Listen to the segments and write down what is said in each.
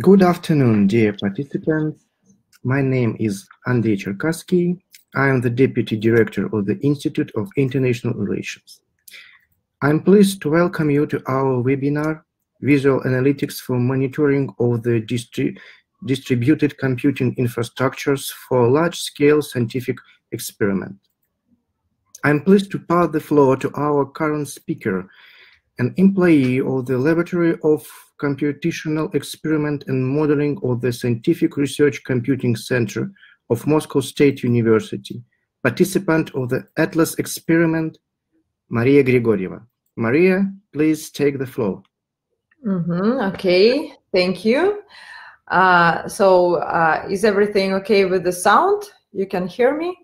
Good afternoon, dear participants. My name is Andrei Cherkassky. I am the Deputy Director of the Institute of International Relations. I'm pleased to welcome you to our webinar, Visual Analytics for Monitoring of the Distri Distributed Computing Infrastructures for Large-Scale Scientific Experiment. I'm pleased to pass the floor to our current speaker, an employee of the Laboratory of Computational Experiment and Modeling of the Scientific Research Computing Center of Moscow State University, participant of the ATLAS experiment, Maria Grigorieva. Maria, please take the floor. Mm -hmm. Okay, thank you. Uh, so uh, is everything okay with the sound? You can hear me?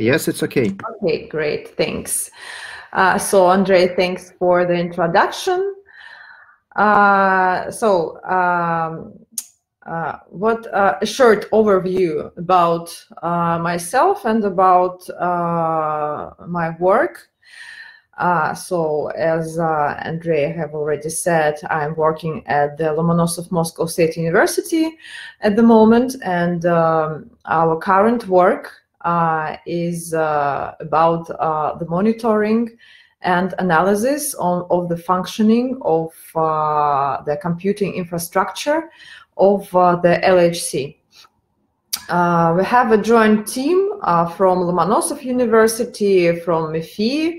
Yes, it's okay. Okay, great, thanks. Uh, so Andre, thanks for the introduction. Uh, so um, uh, what uh, a short overview about uh, myself and about uh, my work. so as Andrea have already said, I'm working at the Lomonosov Moscow State University at the moment, and um, our current work uh, is uh, about uh, the monitoring and analysis of the functioning of the computing infrastructure of the LHC. Uh, we have a joint team uh, from Lomonosov University, from MEPhI,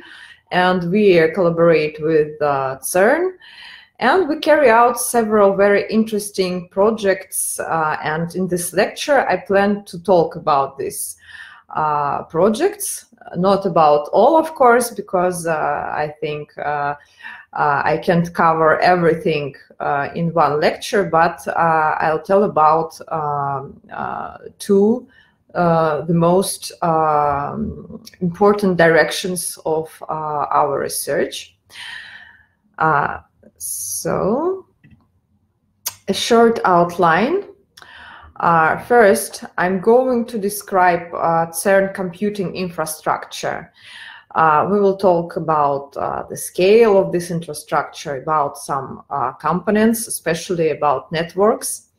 and we collaborate with uh, CERN. And we carry out several very interesting projects. and in this lecture, I plan to talk about this uh, projects. Not about all, of course, because uh, I think uh, uh, I can't cover everything uh, in one lecture, but I'll tell about um, two the most um, important directions of our research. so, a short outline. Uh, first, I'm going to describe uh, CERN computing infrastructure. Uh, we will talk about uh, the scale of this infrastructure, about some uh, components, especially about networks.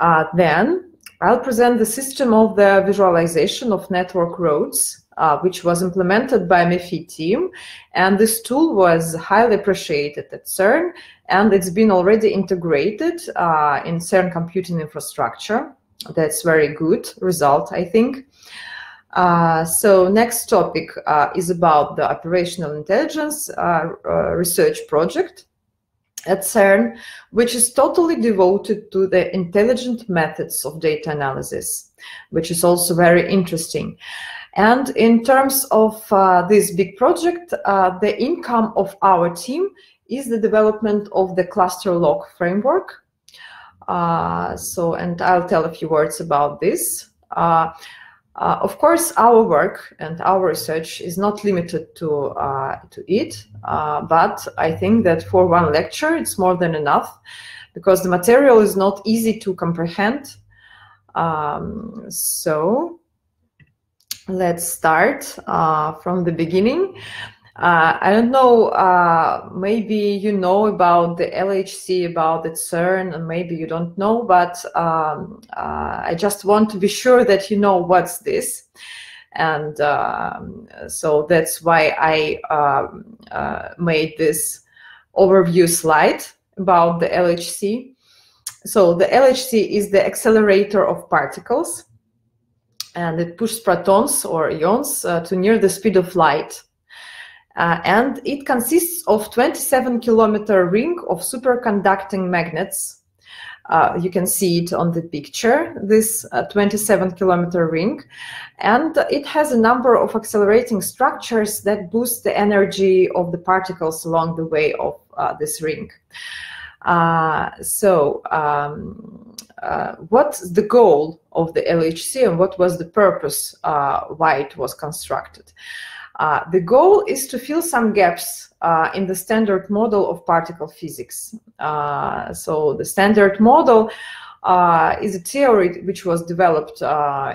Uh, then, I'll present the system of the visualization of network roads uh, which was implemented by MEPhI team. And this tool was highly appreciated at CERN, and it's been already integrated uh, in CERN computing infrastructure. That's very good result, I think. Uh, so next topic uh, is about the operational intelligence uh, uh, research project at CERN, which is totally devoted to the intelligent methods of data analysis, which is also very interesting. And in terms of uh, this big project, uh, the income of our team is the development of the ClusterLogs framework. Uh, so, and I'll tell a few words about this. Uh, uh, of course, our work and our research is not limited to, uh, to it, but I think that for one lecture, it's more than enough because the material is not easy to comprehend. Um, so, let's start uh, from the beginning. Uh, I don't know, uh, maybe you know about the LHC, about the CERN, and maybe you don't know, but um, uh, I just want to be sure that you know what's this. And um, so that's why I um, uh, made this overview slide about the LHC. So the LHC is the accelerator of particles and it pushes protons or ions uh, to near the speed of light. Uh, and it consists of 27 kilometer ring of superconducting magnets. Uh, you can see it on the picture, this uh, 27 kilometer ring. And it has a number of accelerating structures that boost the energy of the particles along the way of uh, this ring. Uh, so um, uh, what's the goal of the LHC and what was the purpose uh, why it was constructed? Uh, the goal is to fill some gaps uh, in the standard model of particle physics. Uh, so the standard model is a theory which was developed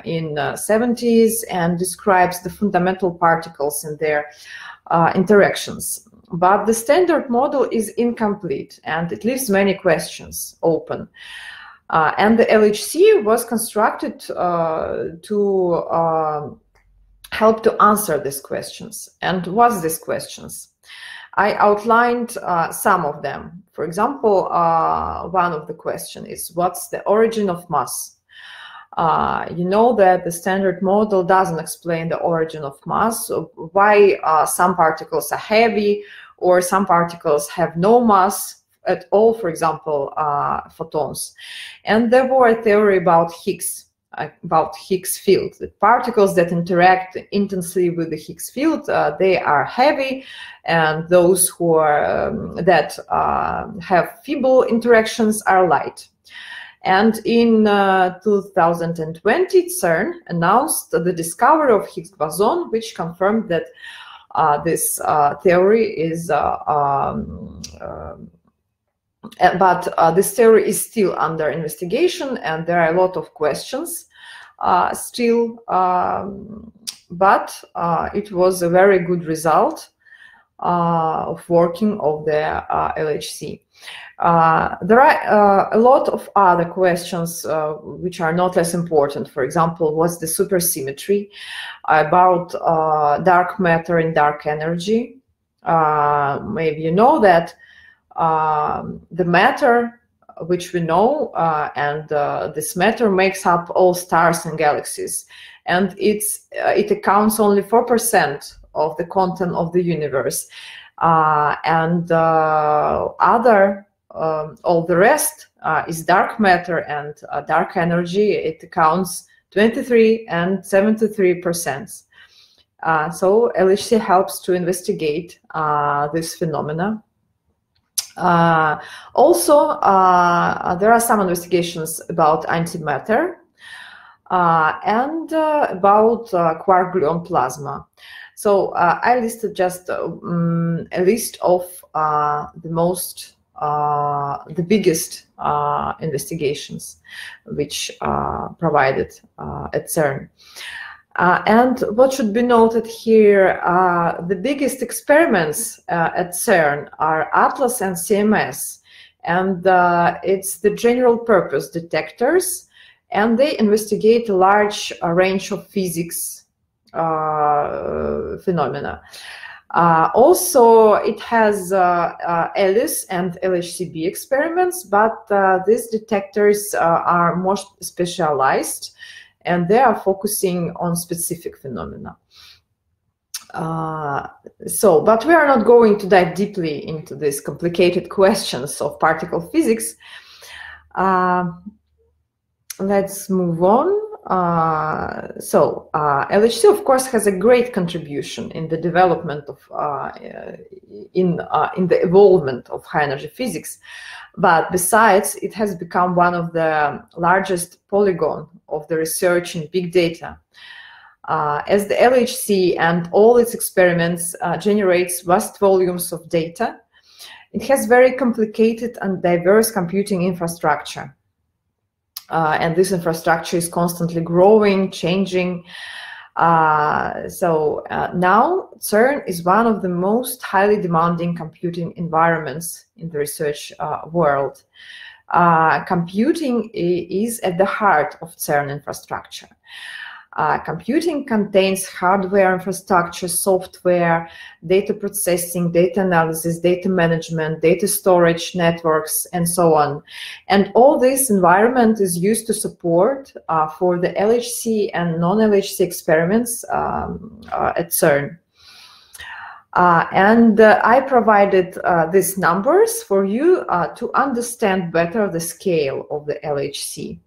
in the 70s and describes the fundamental particles and their interactions. but the standard model is incomplete and it leaves many questions open. Uh, and the LHC was constructed uh, to uh, help to answer these questions. And what's these questions? I outlined uh, some of them. For example, uh, one of the question is, what's the origin of mass? Uh, you know that the standard model doesn't explain the origin of mass, so why some particles are heavy or some particles have no mass at all, for example, uh, photons. And there were a theory about Higgs, uh, about Higgs field. The particles that interact intensely with the Higgs field, uh, they are heavy, and those who are um, that have feeble interactions are light. And in uh, 2020, CERN announced the discovery of Higgs boson, which confirmed that uh, this uh, theory is, uh, um, um, but uh, this theory is still under investigation, and there are a lot of questions uh, still. Um, but it was a very good result of working of the LHC. Uh, there are uh, a lot of other questions uh, which are not less important. For example, what's the supersymmetry about uh, dark matter and dark energy? Uh, maybe you know that um, the matter which we know and this matter makes up all stars and galaxies and it's it accounts only 4% of the content of the universe and other um, all the rest uh, is dark matter and uh, dark energy. It accounts 23 and 73 percent. Uh, so LHC helps to investigate uh, this phenomena. Uh, also, uh, there are some investigations about antimatter and about quark gluon plasma. So I listed just um, a list of the most uh, the biggest uh, investigations which uh, provided at CERN. Uh, and what should be noted here, uh, the biggest experiments uh, at CERN are ATLAS and CMS, and it's the general purpose detectors, and they investigate a large range of physics phenomena. Uh, also, it has uh, uh, and LHCb experiments, but uh, these detectors uh, are more specialized and they are focusing on specific phenomena. Uh, so, but we are not going to dive deeply into these complicated questions of particle physics. let's move on. Uh, so uh, LHC, of course, has a great contribution in the development of uh, in uh, in the evolvement of high energy physics. But besides, it has become one of the largest polygon of the research in big data. Uh, as the LHC and all its experiments uh, generates vast volumes of data, it has very complicated and diverse computing infrastructure uh, and this infrastructure is constantly growing, changing. Uh, so uh, now CERN is one of the most highly demanding computing environments in the research uh, world. Uh, computing is at the heart of CERN infrastructure. Uh, computing contains hardware infrastructure, software, data processing, data analysis, data management, data storage, networks, and so on. And all this environment is used to support uh, for the LHC and non-LHC experiments um, uh, at CERN. Uh, and uh, I provided these numbers for you to understand better the scale of the LHC.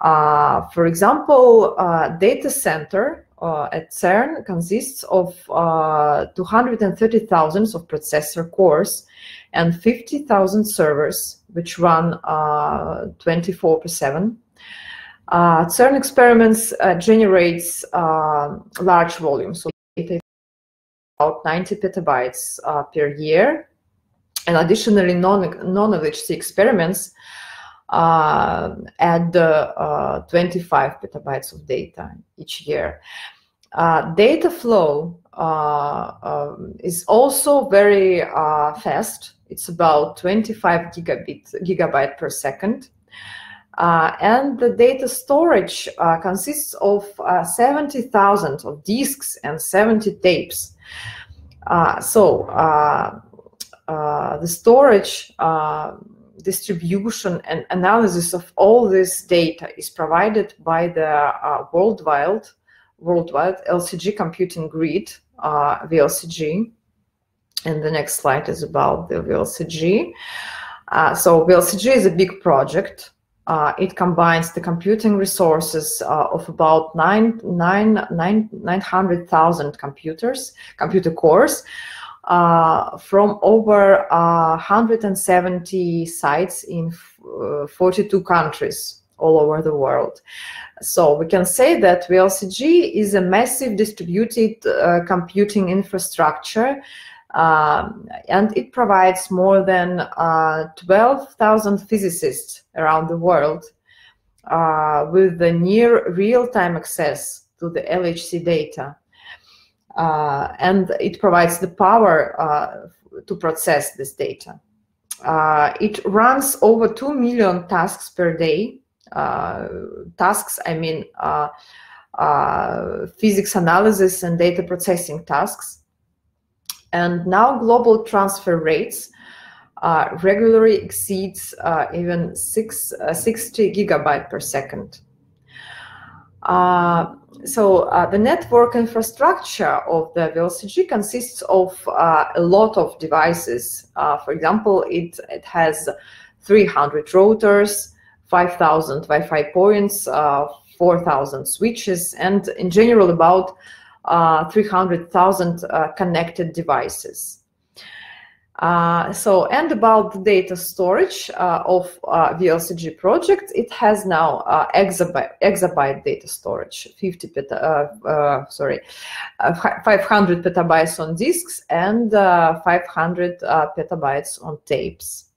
Uh, for example, uh, data center uh, at CERN consists of uh, 230,000 of processor cores and 50,000 servers, which run uh, 24 per 7. Uh, CERN experiments generates large volumes of data, about 90 petabytes per year. And additionally, non-LHC experiments uh, add uh, 25 petabytes of data each year. Uh, data flow uh, um, is also very uh, fast. It's about 25 gigabit, gigabyte per second. Uh, and the data storage uh, consists of uh, 70,000 of disks and 70 tapes. so the storage distribution and analysis of all this data is provided by the uh, worldwide worldwide LCG computing grid, uh, VLCG. And the next slide is about the VLCG. Uh, so VLCG is a big project. Uh, it combines the computing resources uh, of about nine, nine, nine, 900,000 computers, computer cores, from over 170 sites in 42 countries all over the world. So we can say that VLCG is a massive distributed uh, computing infrastructure um, and it provides more than uh, 12,000 physicists around the world uh, with the near real-time access to the LHC data. Uh, and it provides the power uh, to process this data. Uh, it runs over 2 million tasks per day uh, tasks, I mean uh, uh, physics analysis and data processing tasks. And now global transfer rates uh, regularly exceeds uh, even six, uh, 60 gigabyte per second. So the network infrastructure of the VLCG consists of a lot of devices. for example, it, it has 300 routers, 5,000 Wi-Fi points, uh, 4,000 switches, and in general about uh, 300,000 uh, connected devices. Uh, so, and about the data storage uh, of uh, VLCG project, it has now exabyte, exabyte data storage, 50 peta, sorry, 500 petabytes on disks and 500 petabytes on tapes.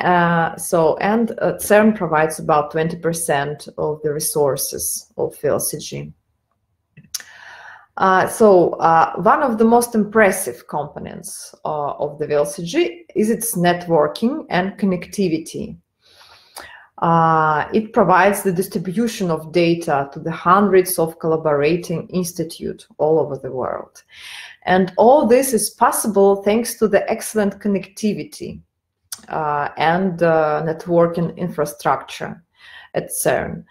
Uh, so, and uh, CERN provides about 20% of the resources of VLCG. Uh, so, uh, one of the most impressive components uh, of the VLCG is its networking and connectivity. Uh, it provides the distribution of data to the hundreds of collaborating institutes all over the world. And all this is possible thanks to the excellent connectivity uh, and networking infrastructure at CERN.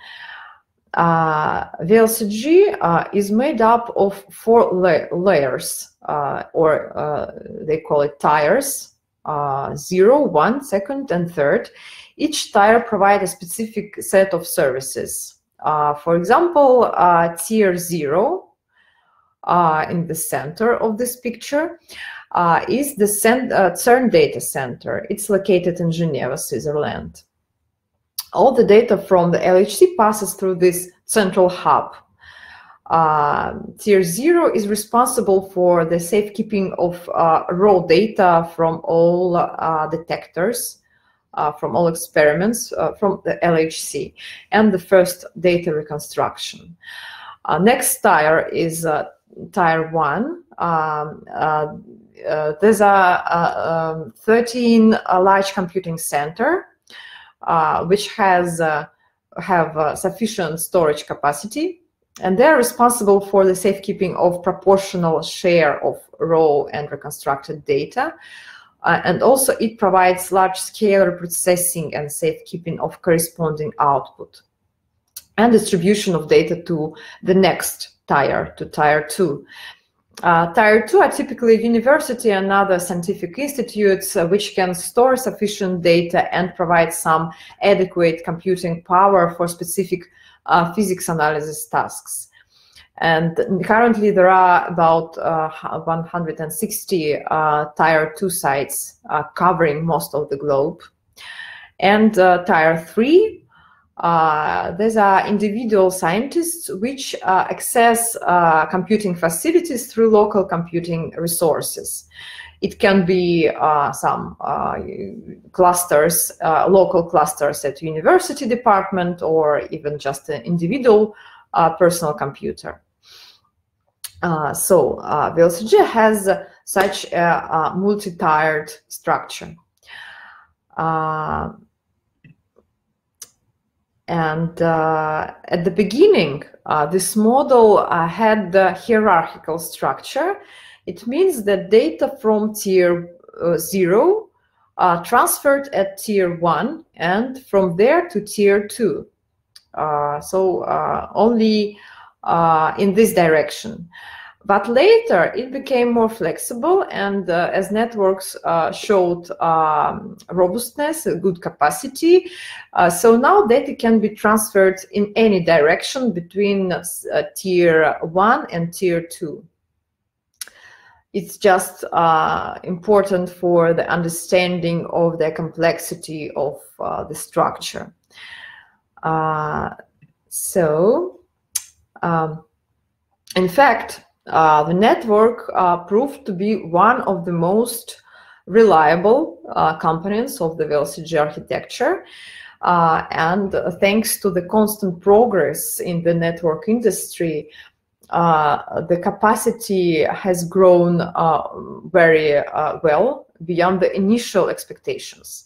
Uh, VLCG uh, is made up of four la layers, uh, or uh, they call it tiers, uh, zero, one, second, and third. Each tier provides a specific set of services. for example, tier zero in the center of this picture uh, is the uh, CERN data center. It's located in Geneva, Switzerland. All the data from the LHC passes through this central hub. Uh, tier 0 is responsible for the safekeeping of uh, raw data from all uh, detectors, uh, from all experiments from the LHC, and the first data reconstruction. next tier is tier 1. Um, uh, there's a, a, a 13 a large computing center uh, which has uh, have sufficient storage capacity and they're responsible for the safekeeping of proportional share of raw and reconstructed data. Uh, and also it provides large-scale reprocessing and safekeeping of corresponding output and distribution of data to the next tier, to tier 2. Uh, tier 2 are typically university and other scientific institutes uh, which can store sufficient data and provide some adequate computing power for specific uh, physics analysis tasks. And currently there are about uh, 160 uh, tier 2 sites uh, covering most of the globe. And tier 3 uh, these are individual scientists which uh, access uh, computing facilities through local computing resources. It can be uh, some uh, clusters, uh, local clusters at university department, or even just an individual personal computer. So uh, VLCG has such a, a multi-tiered structure. Uh, and uh, at the beginning, uh, this model uh, had the hierarchical structure. It means that data from tier zero transferred at tier one and from there to tier two. so only in this direction. But later it became more flexible and uh, as networks uh, showed um, robustness, good capacity, uh, so now data can be transferred in any direction between uh, tier 1 and tier 2. It's just uh, important for the understanding of the complexity of uh, the structure. so, um, in fact, uh, the network uh, proved to be one of the most reliable uh, components of the VLCG architecture. Uh, and thanks to the constant progress in the network industry, uh, the capacity has grown very well beyond the initial expectations.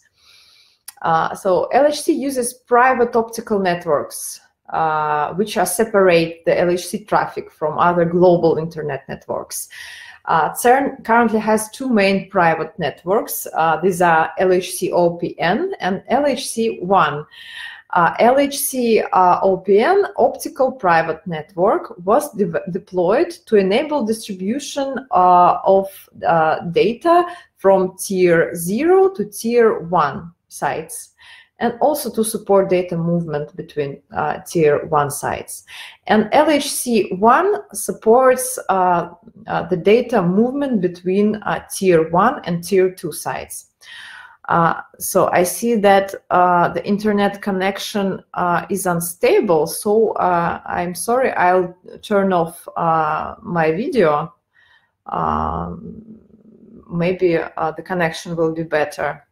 so LHC uses private optical networks uh, which are separate the LHC traffic from other global internet networks. Uh, CERN currently has two main private networks. Uh, these are LHC OPN and LHCONE. Uh, LHC uh, OPN optical private network was de deployed to enable distribution uh, of data from tier 0 to tier 1 sites and also to support data movement between uh, tier one sites. And LHCONE supports uh, uh, the data movement between uh, tier one and tier two sites. Uh, so I see that uh, the internet connection is unstable. So I'm sorry, I'll turn off my video. Um, maybe the connection will be better.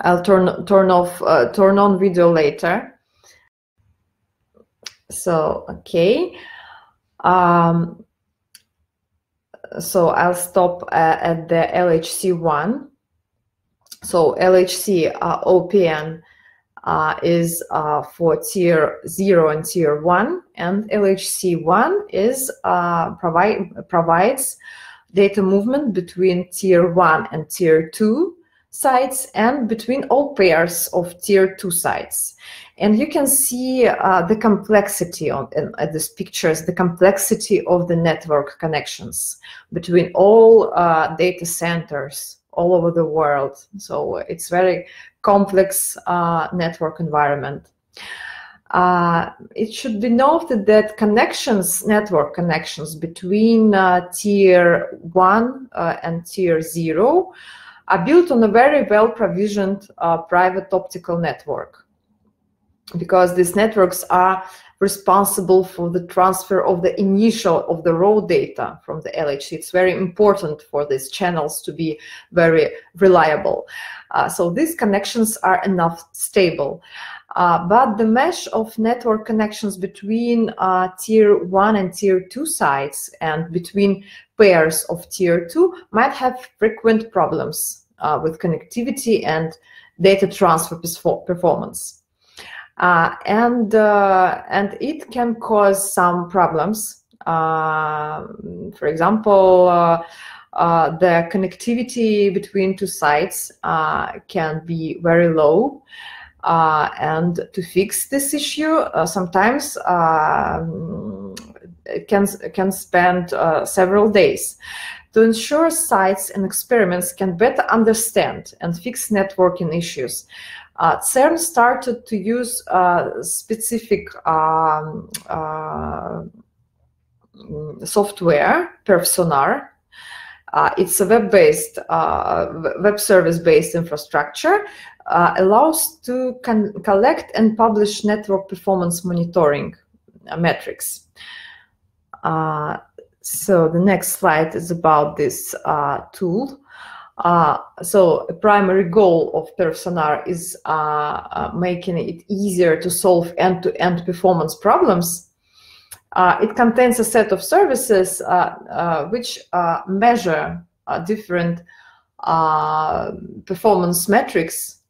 I'll turn turn off uh, turn on video later. So okay. Um, so I'll stop uh, at the LHCONE. So LHC uh, OPN uh, is uh, for tier zero and tier one, and LHCONE is uh, provide provides data movement between tier one and tier two sites and between all pairs of tier 2 sites. And you can see uh, the complexity on in, uh, these pictures, the complexity of the network connections between all uh, data centers all over the world. So it's very complex uh, network environment. Uh, it should be noted that connections, network connections between uh, tier 1 uh, and tier 0 are built on a very well provisioned uh, private optical network because these networks are responsible for the transfer of the initial of the raw data from the LHC. It's very important for these channels to be very reliable. Uh, so these connections are enough stable. Uh, but the mesh of network connections between uh, tier 1 and tier 2 sites and between pairs of tier 2 might have frequent problems uh, with connectivity and data transfer performance. Uh, and, uh, and it can cause some problems. Uh, for example, uh, the connectivity between two sites can be very low. Uh, and to fix this issue, uh, sometimes uh, can can spend several days. To ensure sites and experiments can better understand and fix networking issues, uh, CERN started to use uh, specific um, software, PerfSonar, uh, it's a web-based, uh, web service-based infrastructure uh, allows to collect and publish network performance monitoring uh, metrics. Uh, so the next slide is about this uh, tool. so a primary goal of PerfSonar is making it easier to solve end-to-end -end performance problems Uh, it contains a set of services uh, uh, which measure different performance metrics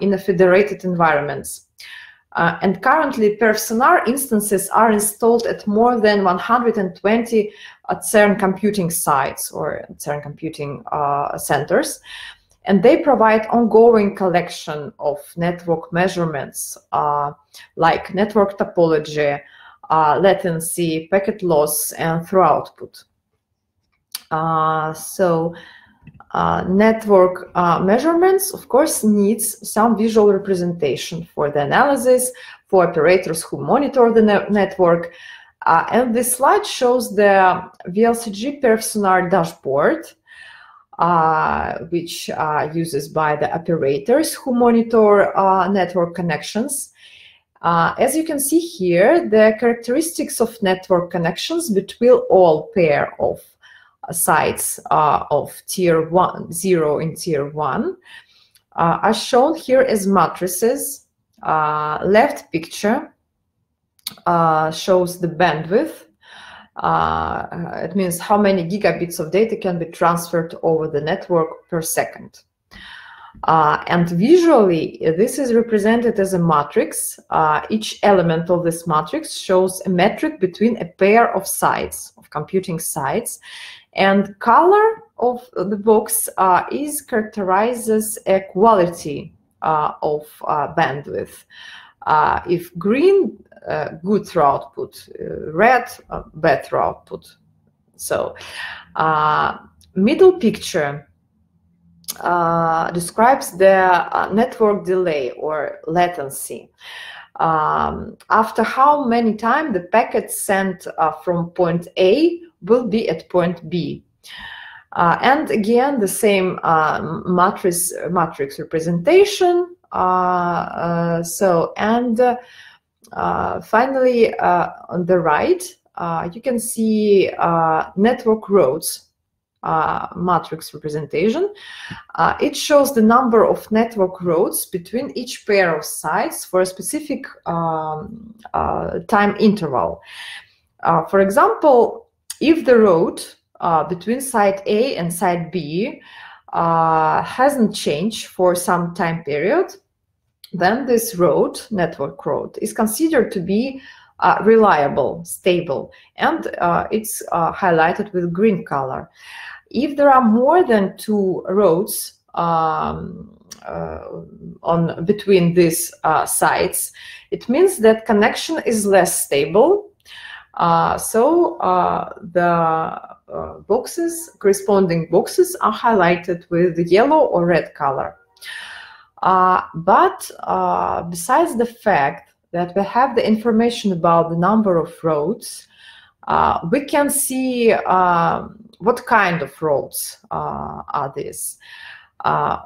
in a federated environments. Uh, and currently, PerfSonar instances are installed at more than 120 at CERN computing sites or CERN computing uh, centers. And they provide ongoing collection of network measurements uh, like network topology, uh, latency, packet loss, and throughput. Uh, so uh, network uh, measurements, of course, needs some visual representation for the analysis, for operators who monitor the ne network. Uh, and this slide shows the VLCG PerfSonar dashboard, uh, which uh, uses by the operators who monitor uh, network connections. as you can see here, the characteristics of network connections between all pair of sites uh, of tier one, zero in tier one, uh, are shown here as matrices. Uh, left picture uh, shows the bandwidth. Uh, it means how many gigabits of data can be transferred over the network per second. Uh, and visually, this is represented as a matrix. Uh, each element of this matrix shows a metric between a pair of sites, of computing sites, and color of the box uh, is characterizes a quality uh, of uh, bandwidth. Uh, if green, good through output, uh, red, bad through output. So middle picture describes the network delay or latency. Um, after how many times the packet sent from point A will be at point B. Uh, and again, the same uh, matrix, matrix representation. Uh, uh so, and uh, finally, uh, on the right, you can see network routes matrix representation. it shows the number of network roads between each pair of sites for a specific um, time interval. for example, if the road uh, between site A and site B uh, hasn't changed for some time period, then this road, network road, is considered to be uh, reliable, stable, and uh, it's uh, highlighted with green color. If there are more than two roads um, uh, on between these sites, it means that connection is less stable uh, so uh, the uh, boxes, corresponding boxes are highlighted with yellow or red color. Uh, but uh, besides the fact that we have the information about the number of roads, uh, we can see um, what kind of roads are these,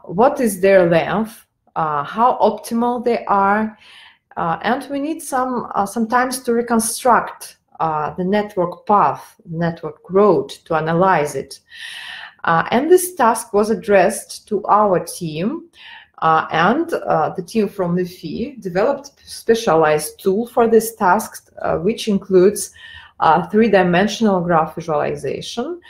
what is their length, how optimal they are, and we need some sometimes to reconstruct uh, the network path, network road to analyze it. Uh, and this task was addressed to our team uh, and uh, the team from MEPhI developed specialized tool for this task, uh, which includes uh, three-dimensional graph visualization.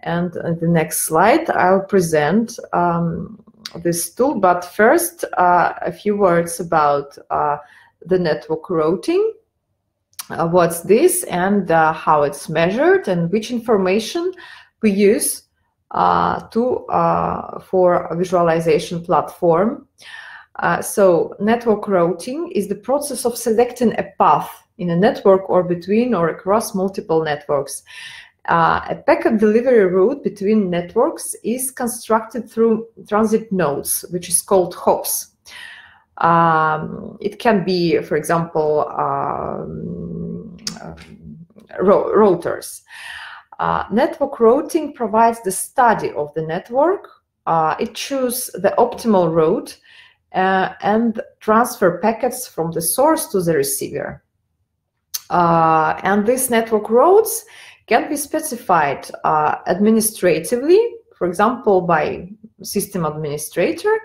And the next slide, I'll present um, this tool. But first, a few words about the network routing uh, what's this and uh, how it's measured and which information we use uh, to uh, for a visualization platform. Uh, so network routing is the process of selecting a path in a network or between or across multiple networks. Uh, a packet delivery route between networks is constructed through transit nodes, which is called hops. Um, it can be, for example, um, ro routers. Uh, network routing provides the study of the network. Uh, it chooses the optimal route uh, and transfer packets from the source to the receiver. Uh, and these network routes can be specified uh, administratively, for example, by system administrator,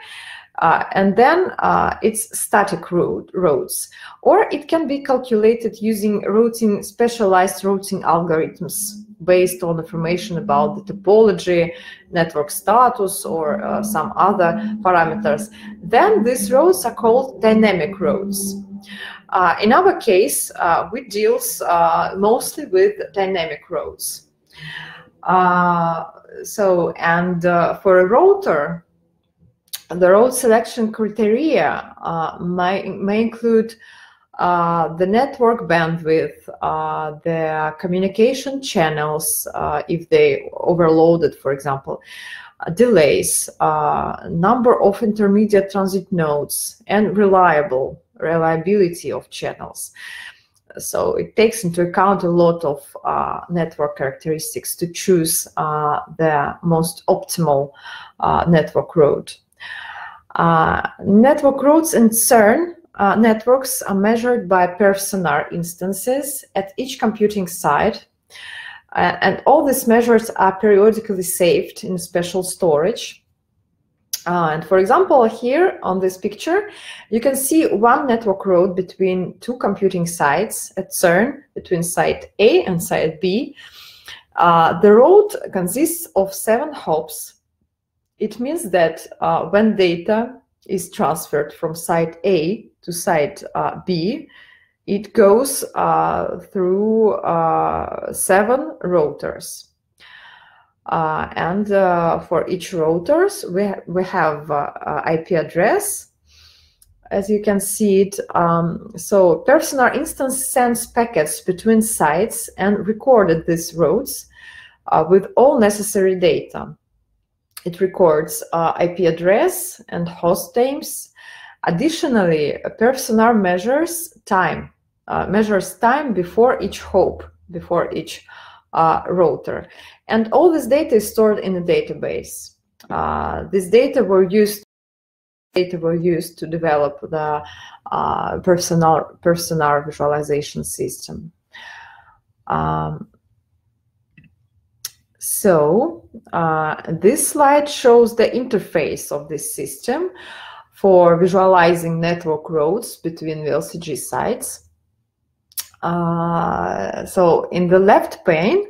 Uh, and then uh, it's static road, roads. Or it can be calculated using routing specialized routing algorithms based on information about the topology, network status, or uh, some other parameters. Then these roads are called dynamic roads. Uh, in our case, uh, we deals uh, mostly with dynamic roads. so, and for a router, the road selection criteria uh, may, may include uh, the network bandwidth, uh, the communication channels, uh, if they overloaded, for example, uh, delays, uh, number of intermediate transit nodes, and reliable reliability of channels. So it takes into account a lot of network characteristics to choose the most optimal network road. Uh, network routes in CERN uh, networks are measured by perfSONAR instances at each computing site. Uh, and all these measures are periodically saved in special storage. Uh, and for example, here on this picture, you can see one network road between two computing sites at CERN, between site A and site B. Uh, the road consists of seven hops it means that uh, when data is transferred from site A to site uh, B, it goes uh, through uh, seven routers. Uh, and uh, for each routers, we, ha we have IP address, as you can see it. Um, so perfSONAR instance sends packets between sites and recorded these routes with all necessary data. It records uh, IP address and host names. Additionally, perfSONAR measures time, uh, measures time before each hop, before each uh, router. And all this data is stored in a database. Uh, this data were used data were used to develop the uh, perfSONAR, per sonar visualization system. Um, so uh, this slide shows the interface of this system for visualizing network roads between WLCG sites. Uh, so in the left pane,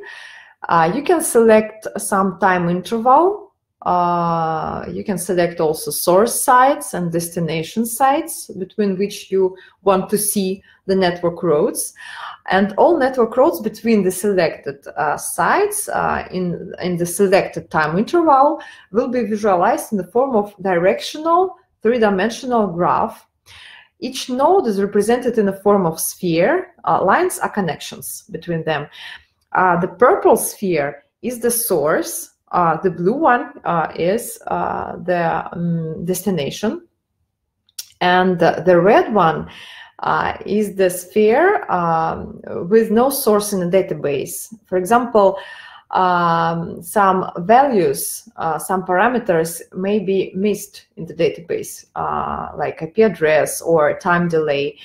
uh, you can select some time interval. Uh, you can select also source sites and destination sites between which you want to see the network roads and all network roads between the selected uh, sites uh, in, in the selected time interval will be visualized in the form of directional three-dimensional graph. Each node is represented in the form of sphere. Uh, lines are connections between them. Uh, the purple sphere is the source. Uh, the blue one uh, is the um, destination. And the red one uh, is the sphere um, with no source in the database. For example, um, some values, uh, some parameters may be missed in the database, uh, like IP address or time delay.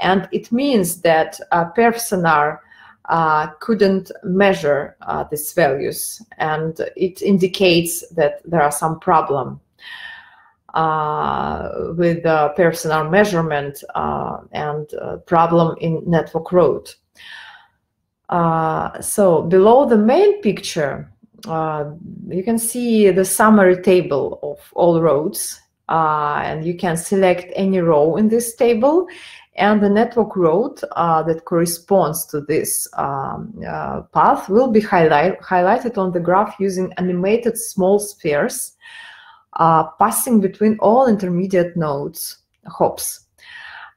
And it means that a uh, PerfSonar uh, couldn't measure uh, these values, and it indicates that there are some problem uh, with the perfSONAR measurement uh, and uh, problem in network road. so below the main picture, you can see the summary table of all roads uh, and you can select any row in this table and the network road uh, that corresponds to this um, uh, path will be highlight highlighted on the graph using animated small spheres uh, passing between all intermediate nodes, hops.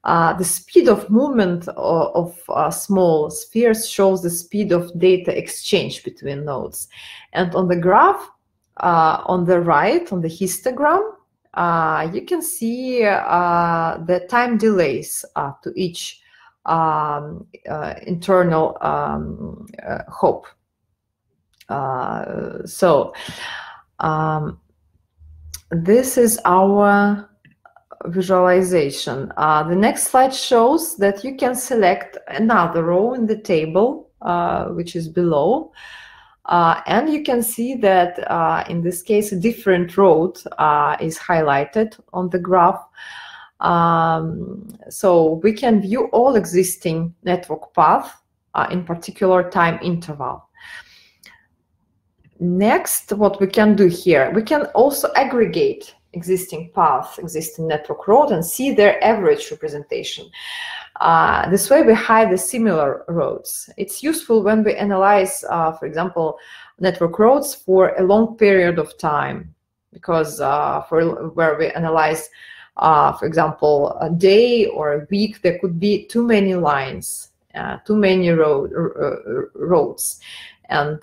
Uh, the speed of movement of, of uh, small spheres shows the speed of data exchange between nodes. And on the graph, uh, on the right, on the histogram, uh, you can see uh, the time delays to each um, internal um, hop. so, um, this is our visualization. Uh, the next slide shows that you can select another row in the table, uh, which is below. Uh, and you can see that uh, in this case, a different road uh, is highlighted on the graph. Um, so we can view all existing network path uh, in particular time interval. Next, what we can do here, we can also aggregate existing path, existing network road and see their average representation. Uh, this way we hide the similar roads. It's useful when we analyze, uh, for example, network roads for a long period of time, because uh, for where we analyze, uh, for example, a day or a week, there could be too many lines, uh, too many road, roads and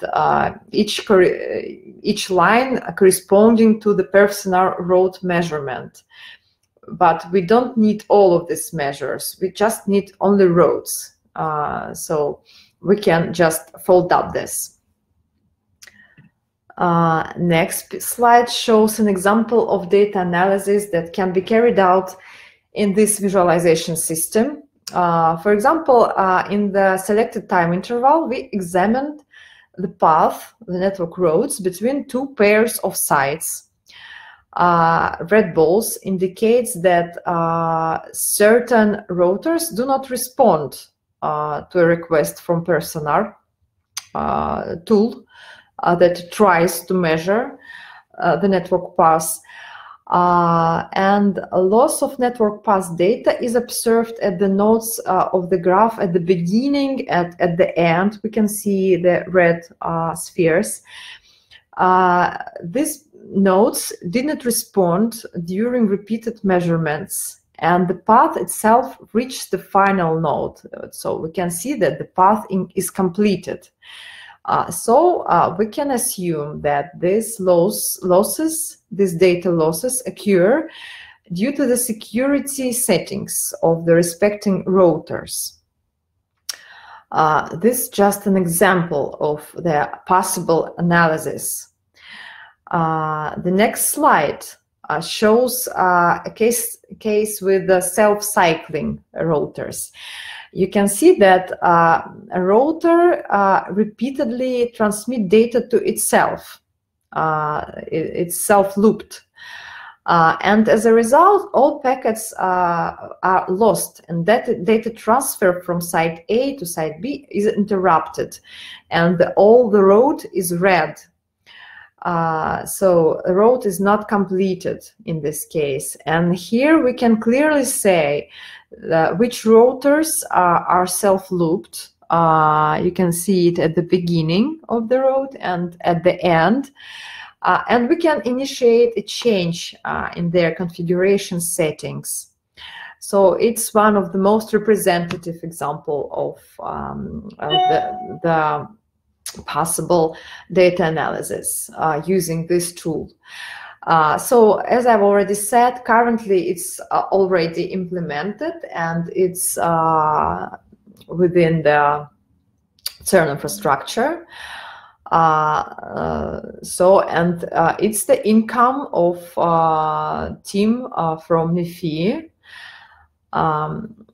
each each line corresponding to the perfSONAR road measurement. But we don't need all of these measures. We just need only roads. Uh, so we can just fold up this. Uh, next slide shows an example of data analysis that can be carried out in this visualization system. Uh, for example, uh, in the selected time interval, we examined the path, the network roads, between two pairs of sites. Uh, red balls indicates that uh, certain routers do not respond uh, to a request from perfSONAR uh, tool uh, that tries to measure uh, the network path and loss of network path data is observed at the nodes of the graph at the beginning, at, at the end. We can see the red spheres. These nodes did not respond during repeated measurements and the path itself reached the final node. So we can see that the path in, is completed. Uh, so uh, we can assume that these loss, losses, these data losses occur due to the security settings of the respecting routers. Uh, this is just an example of the possible analysis. Uh, the next slide uh, shows uh, a case, case with the self-cycling routers you can see that a router uh, repeatedly transmit data to itself. It, it's self-looped. Uh, and as a result, all packets uh, are lost and that data transfer from site A to site B is interrupted and the, all the road is red. Uh, so the road is not completed in this case. And here we can clearly say which rotors are, are self-looped. Uh, you can see it at the beginning of the road and at the end. Uh, and we can initiate a change uh, in their configuration settings. So it's one of the most representative example of, um, of the, the possible data analysis uh, using this tool. Uh, so as I've already said, currently it's uh, already implemented and it's uh, within the CERN infrastructure. Uh, uh, so, and it's the income of team from MEPhI. Um,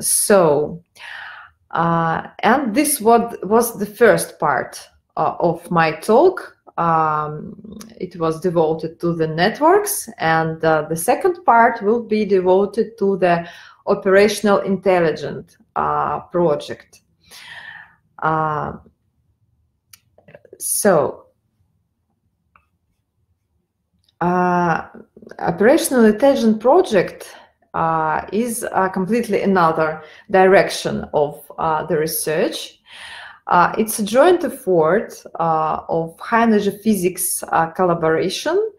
so, and this what was the first part of my talk um, it was devoted to the networks and uh, the second part will be devoted to the operational intelligence uh, project. Uh, so, uh, operational intelligence project uh, is completely another direction of uh, the research. Uh, it's a joint effort uh, of high energy physics uh, collaboration,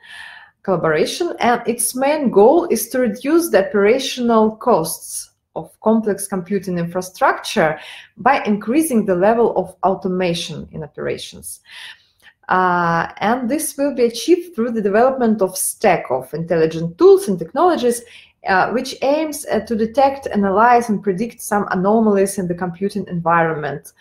collaboration, and its main goal is to reduce the operational costs of complex computing infrastructure by increasing the level of automation in operations. Uh, and this will be achieved through the development of stack of intelligent tools and technologies uh, which aims uh, to detect, analyze, and predict some anomalies in the computing environment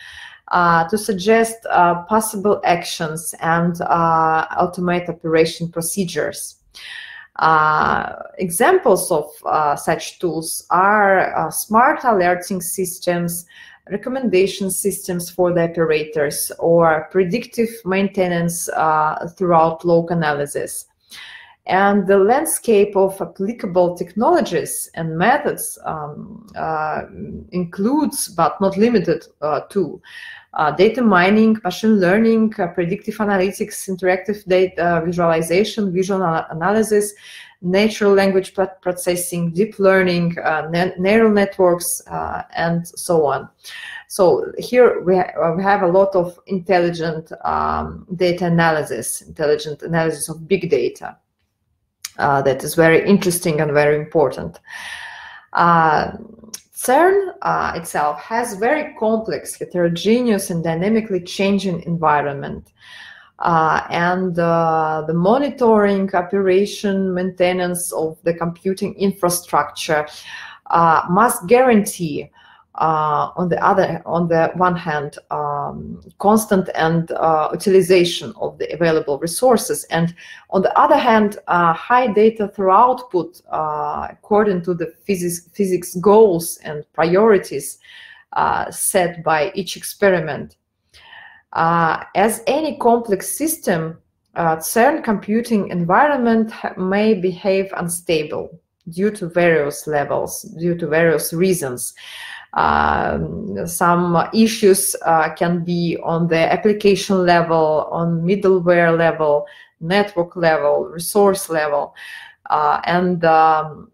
uh, to suggest uh, possible actions and uh, automate operation procedures. Examples of such tools are smart alerting systems, recommendation systems for the operators, or predictive maintenance throughout log analysis. And the landscape of applicable technologies and methods um, uh, includes, but not limited uh, to, uh, data mining, machine learning, uh, predictive analytics, interactive data visualization, visual analysis, natural language processing, deep learning, uh, neural networks, uh, and so on. So here we, ha we, have a lot of intelligent um, data analysis, intelligent analysis of big data. Uh, that is very interesting and very important. Uh, CERN uh, itself has very complex, heterogeneous, and dynamically changing environment. Uh, and uh, the monitoring, operation, maintenance of the computing infrastructure must guarantee uh, on the other on the one hand um, constant and uh, utilization of the available resources and on the other hand uh, high data through output uh, according to the physics physics goals and priorities uh, set by each experiment. Uh, as any complex system CERN computing environment may behave unstable due to various levels due to various reasons um, some issues uh, can be on the application level, on middleware level, network level, resource level, uh, and um,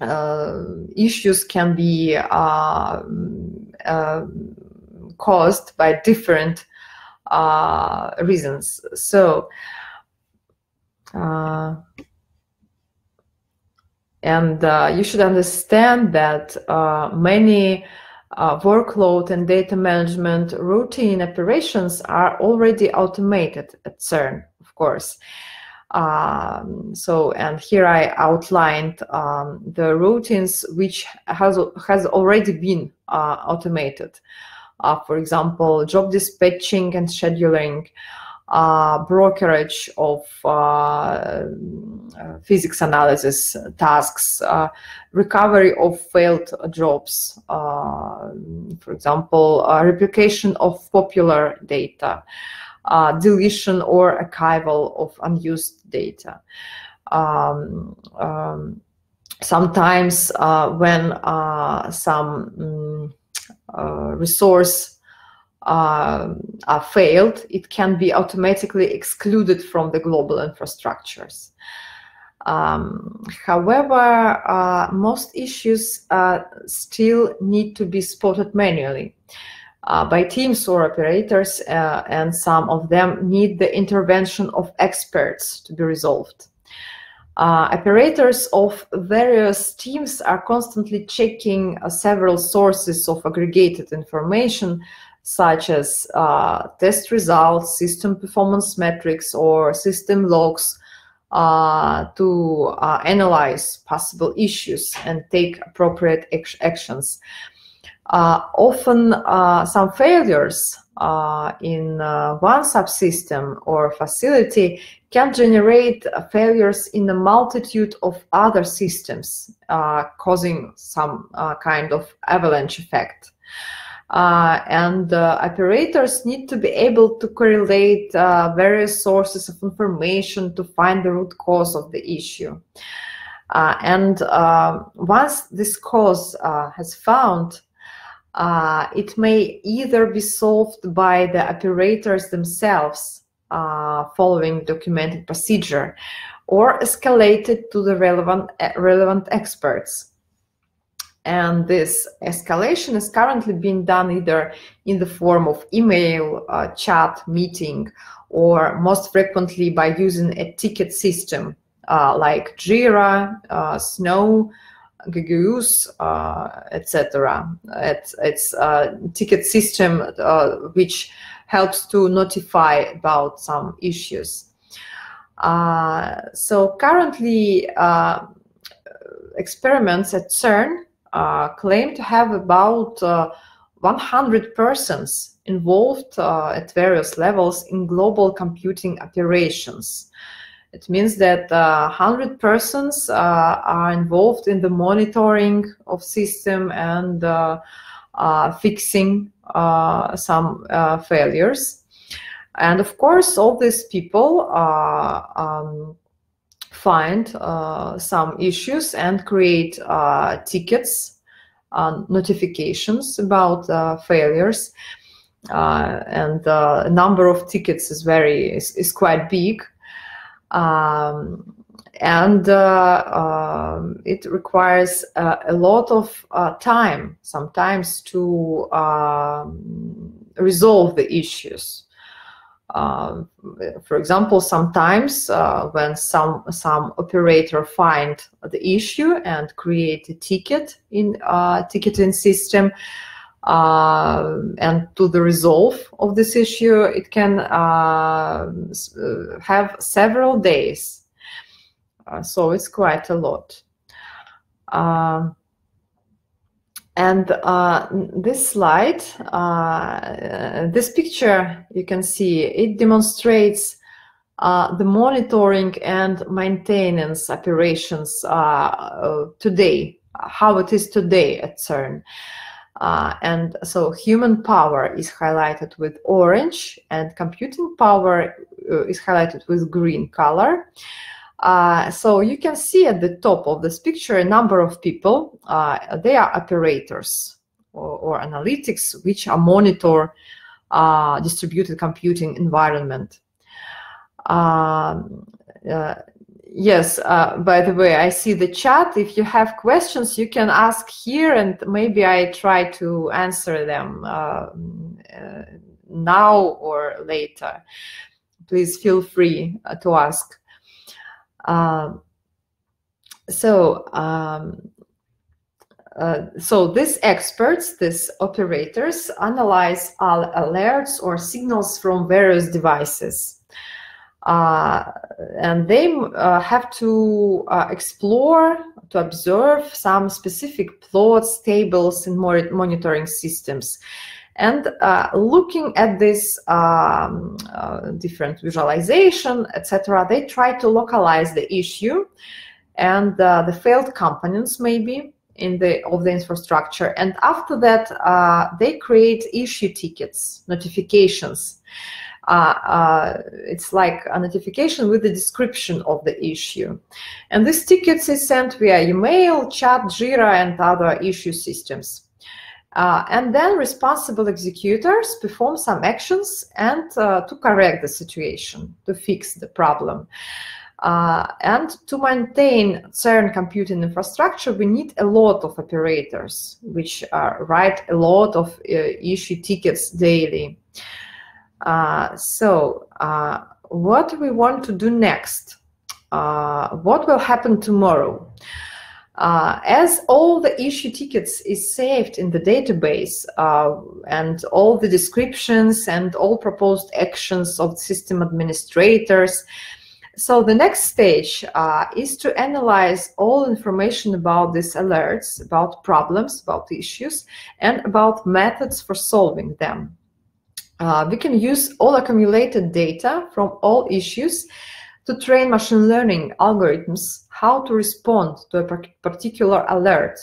uh, issues can be uh, uh, caused by different uh, reasons. So, and uh, you should understand that uh, many uh, workload and data management routine operations are already automated at CERN, of course. Um, so, and here I outlined um, the routines which has, has already been uh, automated. Uh, for example, job dispatching and scheduling, brokerage of uh, uh, physics analysis tasks, uh, recovery of failed jobs, uh, for example, replication of popular data, deletion or archival of unused data. Um, um, sometimes when some um, resource uh, are failed, it can be automatically excluded from the global infrastructures. Um, however, uh, most issues uh, still need to be spotted manually uh, by teams or operators, uh, and some of them need the intervention of experts to be resolved. Uh, operators of various teams are constantly checking uh, several sources of aggregated information such as uh, test results, system performance metrics, or system logs uh, to uh, analyze possible issues and take appropriate actions. Uh, often, uh, some failures uh, in one subsystem or facility can generate failures in a multitude of other systems, causing some kind of avalanche effect. Uh, and uh, operators need to be able to correlate uh, various sources of information to find the root cause of the issue. Uh, and uh, once this cause has found, it may either be solved by the operators themselves following documented procedure or escalated to the relevant, relevant experts and this escalation is currently being done either in the form of email, uh, chat, meeting, or most frequently by using a ticket system uh, like Jira, uh, Snow, GGUS, uh, etc. It's, it's a ticket system uh, which helps to notify about some issues. Uh, so currently, experiments at CERN uh, claim to have about uh, 100 persons involved uh, at various levels in global computing operations. It means that 100 persons are involved in the monitoring of system and fixing some failures. And of course, all these people um, find uh, some issues and create uh, tickets, uh, notifications about failures. and the number of tickets is very is, is quite big. Um, and uh, uh, it requires uh, a lot of time sometimes to um, resolve the issues. Uh, for example, sometimes uh, when some some operator find the issue and create a ticket in uh, ticketing system, uh, and to the resolve of this issue, it can uh, uh, have several days. so it's quite a lot. And uh, this slide, uh, this picture, you can see, it demonstrates uh, the monitoring and maintenance operations uh, today, how it is today at CERN. Uh, and so human power is highlighted with orange and computing power uh, is highlighted with green color. Uh, so you can see at the top of this picture a number of people. Uh, they are operators or, or, analytics which are monitor uh, distributed computing environment. Um, uh, yes, uh, by the way, I see the chat. If you have questions, you can ask here and maybe I try to answer them now or later. Please feel free to ask. Um, so um, uh, so these experts, these operators, analyze all alerts or signals from various devices. Uh, and they uh, have to uh, explore, to observe some specific plots, tables, and monitoring systems. And uh, looking at this um, uh, different visualization, etc., they try to localize the issue and uh, the failed components maybe in the of the infrastructure. And after that, uh, they create issue tickets, notifications. Uh, uh, it's like a notification with the description of the issue. And this tickets is sent via email, chat, Jira, and other issue systems. Uh, and then responsible executors perform some actions and uh, to correct the situation, to fix the problem. Uh, and to maintain CERN computing infrastructure, we need a lot of operators, which write a lot of uh, issue tickets daily. Uh, so uh, what we want to do next? what will happen tomorrow? Uh, as all the issue tickets is saved in the database uh, and all the descriptions and all proposed actions of system administrators, so the next stage uh, is to analyze all information about these alerts, about problems, about issues, and about methods for solving them. Uh, we can use all accumulated data from all issues to train machine learning algorithms how to respond to a particular alert.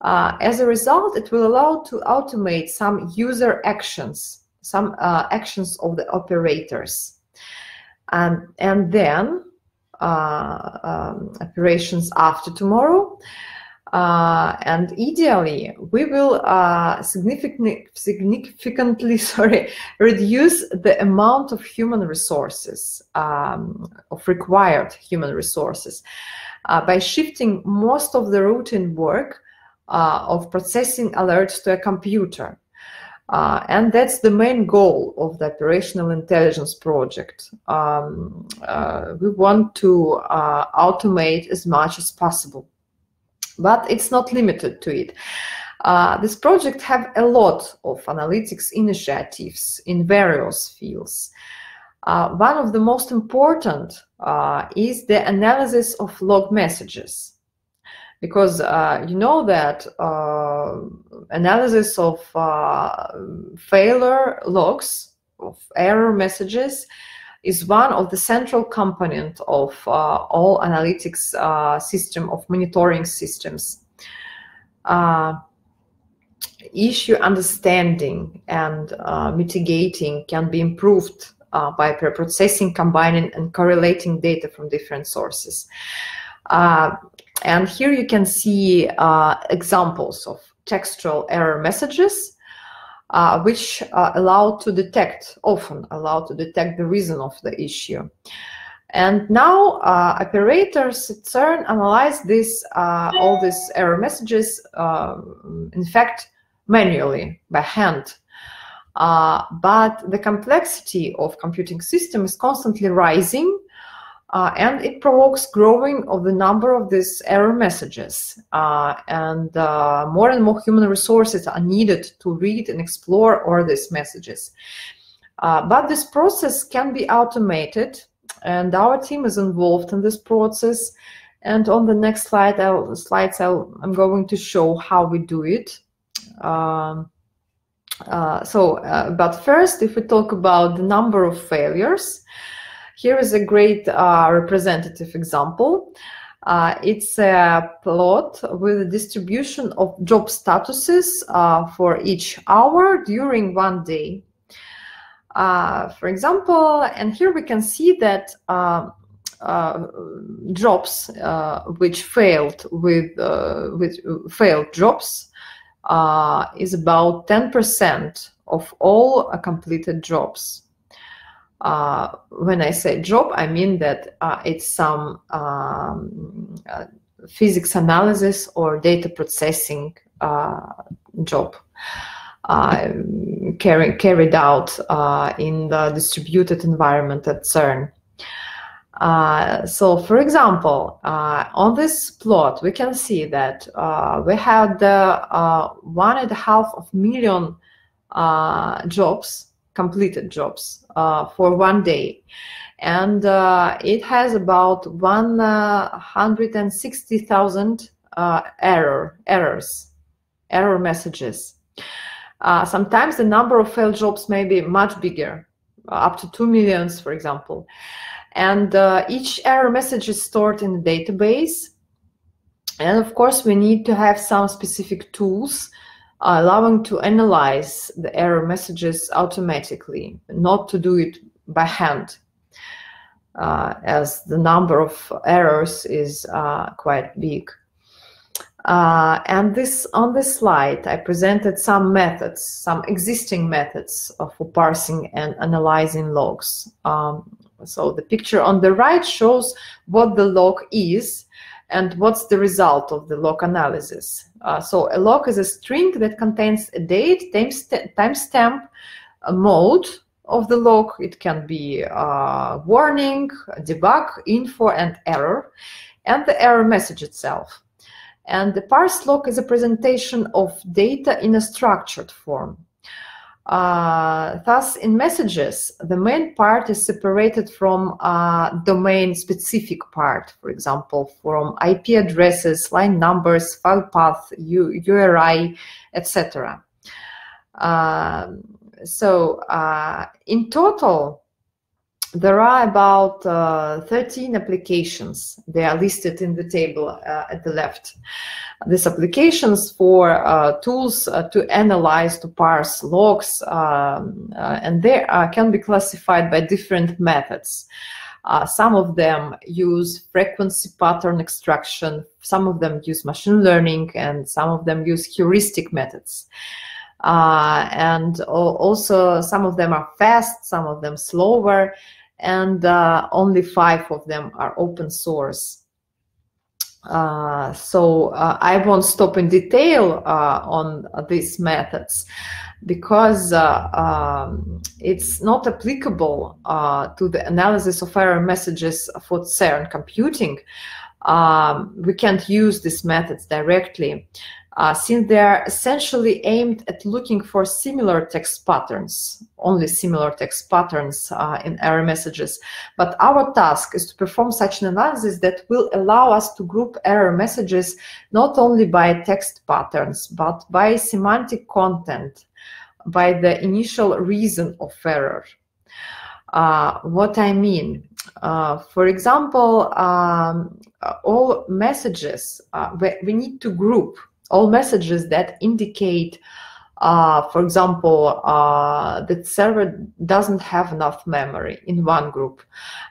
Uh, as a result, it will allow to automate some user actions, some uh, actions of the operators. Um, and then uh, um, operations after tomorrow uh, and ideally, we will uh, significantly, significantly sorry, reduce the amount of human resources, um, of required human resources, uh, by shifting most of the routine work uh, of processing alerts to a computer. Uh, and that's the main goal of the operational intelligence project. Um, uh, we want to automate as much as possible but it's not limited to it. Uh, this project have a lot of analytics initiatives in various fields. Uh, one of the most important uh, is the analysis of log messages. Because uh, you know that uh, analysis of uh, failure logs, of error messages, is one of the central component of uh, all analytics uh, system of monitoring systems. Uh, issue understanding and mitigating can be improved by preprocessing, combining, and correlating data from different sources. And here you can see examples of textual error messages, uh, which allow to detect, often allow to detect the reason of the issue. And now uh, operators at CERN analyze this, uh, all these error messages, uh, in fact, manually by hand. Uh, but the complexity of computing system is constantly rising uh, and it provokes growing of the number of these error messages. Uh, and more and more human resources are needed to read and explore all these messages. but this process can be automated and our team is involved in this process. And on the next slide, I'll, slides, I'll, I'm going to show how we do it. Um, uh, so, uh, but first, if we talk about the number of failures, here is a great uh, representative example. Uh, it's a plot with a distribution of job statuses uh, for each hour during one day. Uh, for example, and here we can see that uh, uh, jobs uh, which failed with with failed jobs is about 10% of all completed jobs. When I say job, I mean that it's some um, physics analysis or data processing job uh, carry, carried out uh, in the distributed environment at CERN. Uh, so, for example, uh, on this plot, we can see that uh, we had uh, one and a half of million jobs, completed jobs, for one day. And it has about 160,000 error, errors, error messages. Uh, sometimes the number of failed jobs may be much bigger, uh, up to 2 millions, for example. And uh, each error message is stored in the database. And of course, we need to have some specific tools uh, allowing to analyze the error messages automatically, not to do it by hand, uh, as the number of errors is uh, quite big. Uh, and this on this slide, I presented some methods, some existing methods for parsing and analyzing logs. Um, so the picture on the right shows what the log is and what's the result of the log analysis. Uh, so a log is a string that contains a date, timestamp, a mode of the log. It can be uh, warning, debug, info, and error, and the error message itself. And the parse log is a presentation of data in a structured form. Uh, thus, in messages, the main part is separated from a domain-specific part, for example, from IP addresses, line numbers, file path, U URI, etc. Uh, so, uh, in total, there are about uh, 13 applications. They are listed in the table uh, at the left. These applications for uh, tools uh, to analyze, to parse logs, um, uh, and they uh, can be classified by different methods. some of them use frequency pattern extraction, some of them use machine learning, and some of them use heuristic methods. and also some of them are fast, some of them slower, and uh, only five of them are open source. Uh, so uh, I won't stop in detail uh, on these methods because uh, um, it's not applicable uh, to the analysis of error messages for CERN computing. Um, we can't use these methods directly uh, since they are essentially aimed at looking for similar text patterns, only similar text patterns uh, in error messages. But our task is to perform such an analysis that will allow us to group error messages not only by text patterns, but by semantic content, by the initial reason of error. Uh, what I mean, uh, for example, um, all messages, uh, we, we need to group all messages that indicate uh, for example, uh, server doesn't have enough memory in one group.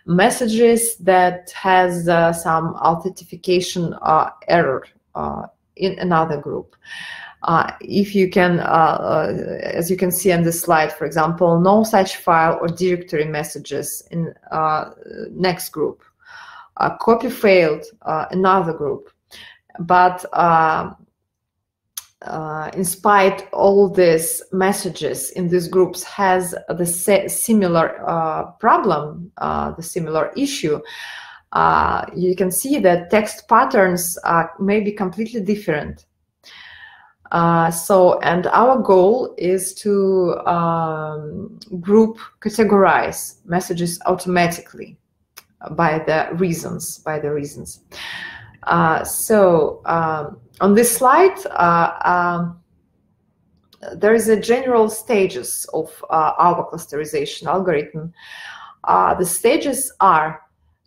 Messages that has uh, some authentication uh, error uh, in another group. Uh, if you can, as you can see on this slide, for example, no such file or directory messages in next group. copy failed, another group. But uh, in spite all these messages in these groups has the similar uh, problem, uh, the similar issue, uh, you can see that text patterns may be completely different. Uh, so, and our goal is to um, group, categorize messages automatically by the reasons, by the reasons. Uh, so, um, on this slide, uh, um, there is a general stages of uh, our clusterization algorithm. Uh, the stages are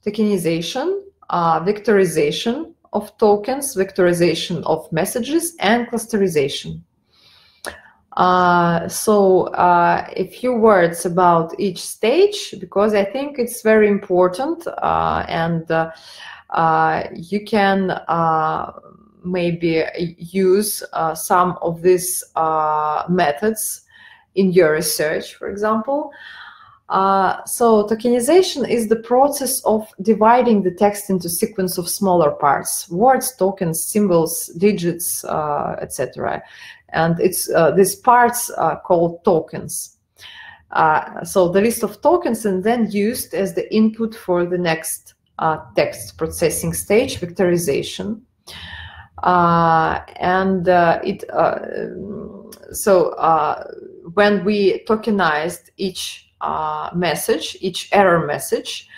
tokenization, uh, vectorization of tokens, vectorization of messages, and clusterization. Uh, so uh, a few words about each stage because I think it's very important uh, and you can maybe use uh, some of these uh, methods in your research, for example. Uh, so tokenization is the process of dividing the text into sequence of smaller parts, words, tokens, symbols, digits, uh, etc. And it's uh, these parts are called tokens. Uh, so the list of tokens and then used as the input for the next text processing stage, vectorization. Uh, and uh, it uh, so when we tokenized each message, each error message,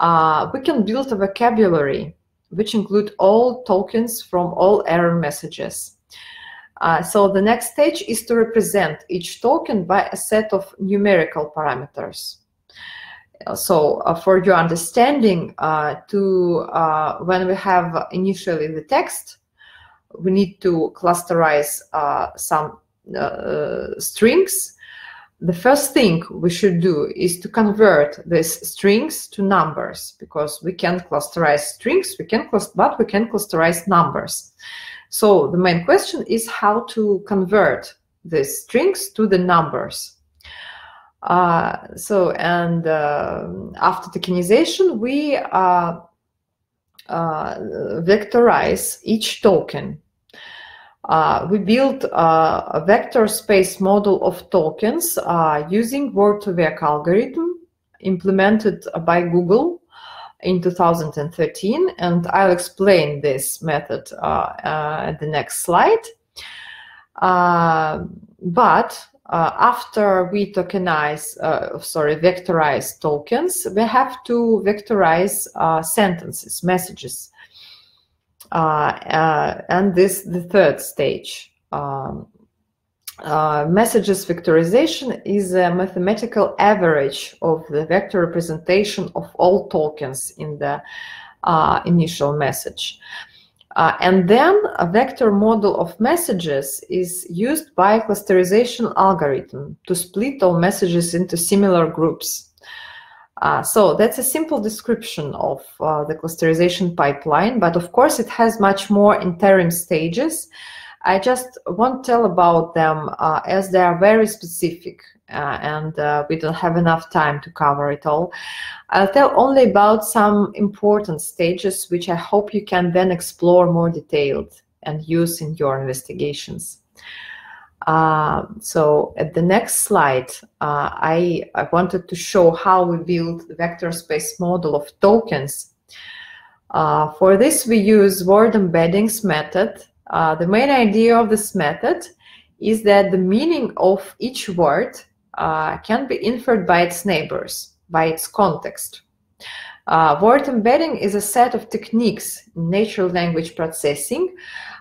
we can build a vocabulary which include all tokens from all error messages. Uh, so the next stage is to represent each token by a set of numerical parameters. So uh, for your understanding, uh, to when we have initially the text, we need to clusterize uh, some uh, strings. The first thing we should do is to convert these strings to numbers because we can clusterize strings, we can cluster, but we can clusterize numbers. So the main question is how to convert the strings to the numbers. Uh, so and uh, after tokenization, we uh, vectorize each token. Uh, we built uh, a vector space model of tokens uh, using word2vec algorithm implemented by Google in 2013 and I'll explain this method uh, uh, at the next slide. but uh, after we tokenize, uh, sorry, vectorize tokens, we have to vectorize uh, sentences, messages. Uh, uh, and this the third stage. Um, uh, messages vectorization is a mathematical average of the vector representation of all tokens in the initial message. Uh, and then a vector model of messages is used by a clusterization algorithm to split all messages into similar groups. Uh, so that's a simple description of uh, the clusterization pipeline, but of course it has much more interim stages. I just won't tell about them uh, as they are very specific uh, and uh, we don't have enough time to cover it all. I'll tell only about some important stages which I hope you can then explore more detailed and use in your investigations. Uh, so at the next slide, uh, I, I, wanted to show how we build the vector space model of tokens. Uh, for this, we use word embeddings method. Uh, the main idea of this method is that the meaning of each word uh, can be inferred by its neighbors, by its context. Uh, word embedding is a set of techniques in natural language processing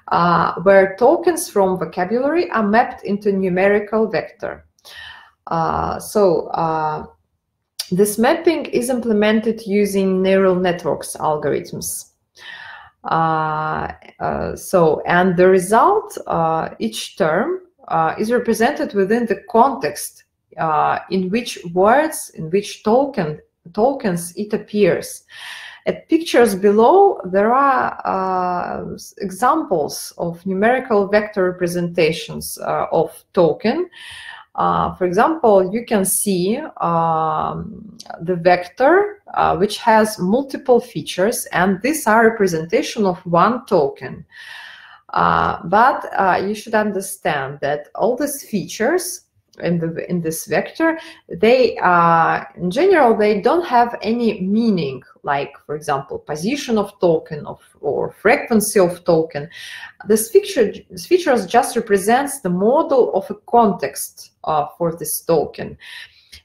uh, where tokens from vocabulary are mapped into numerical vector. Uh, so uh, this mapping is implemented using neural networks algorithms. Uh, uh, so, and the result, each term uh, is represented within the context uh, in which words, in which token tokens it appears. At pictures below, there are uh, examples of numerical vector representations uh, of token. Uh, for example, you can see um, the vector, uh, which has multiple features, and these are representation of one token. Uh, but you should understand that all these features in the in this vector they uh, in general they don't have any meaning like for example position of token of or frequency of token. This feature this features just represents the model of a context uh, for this token.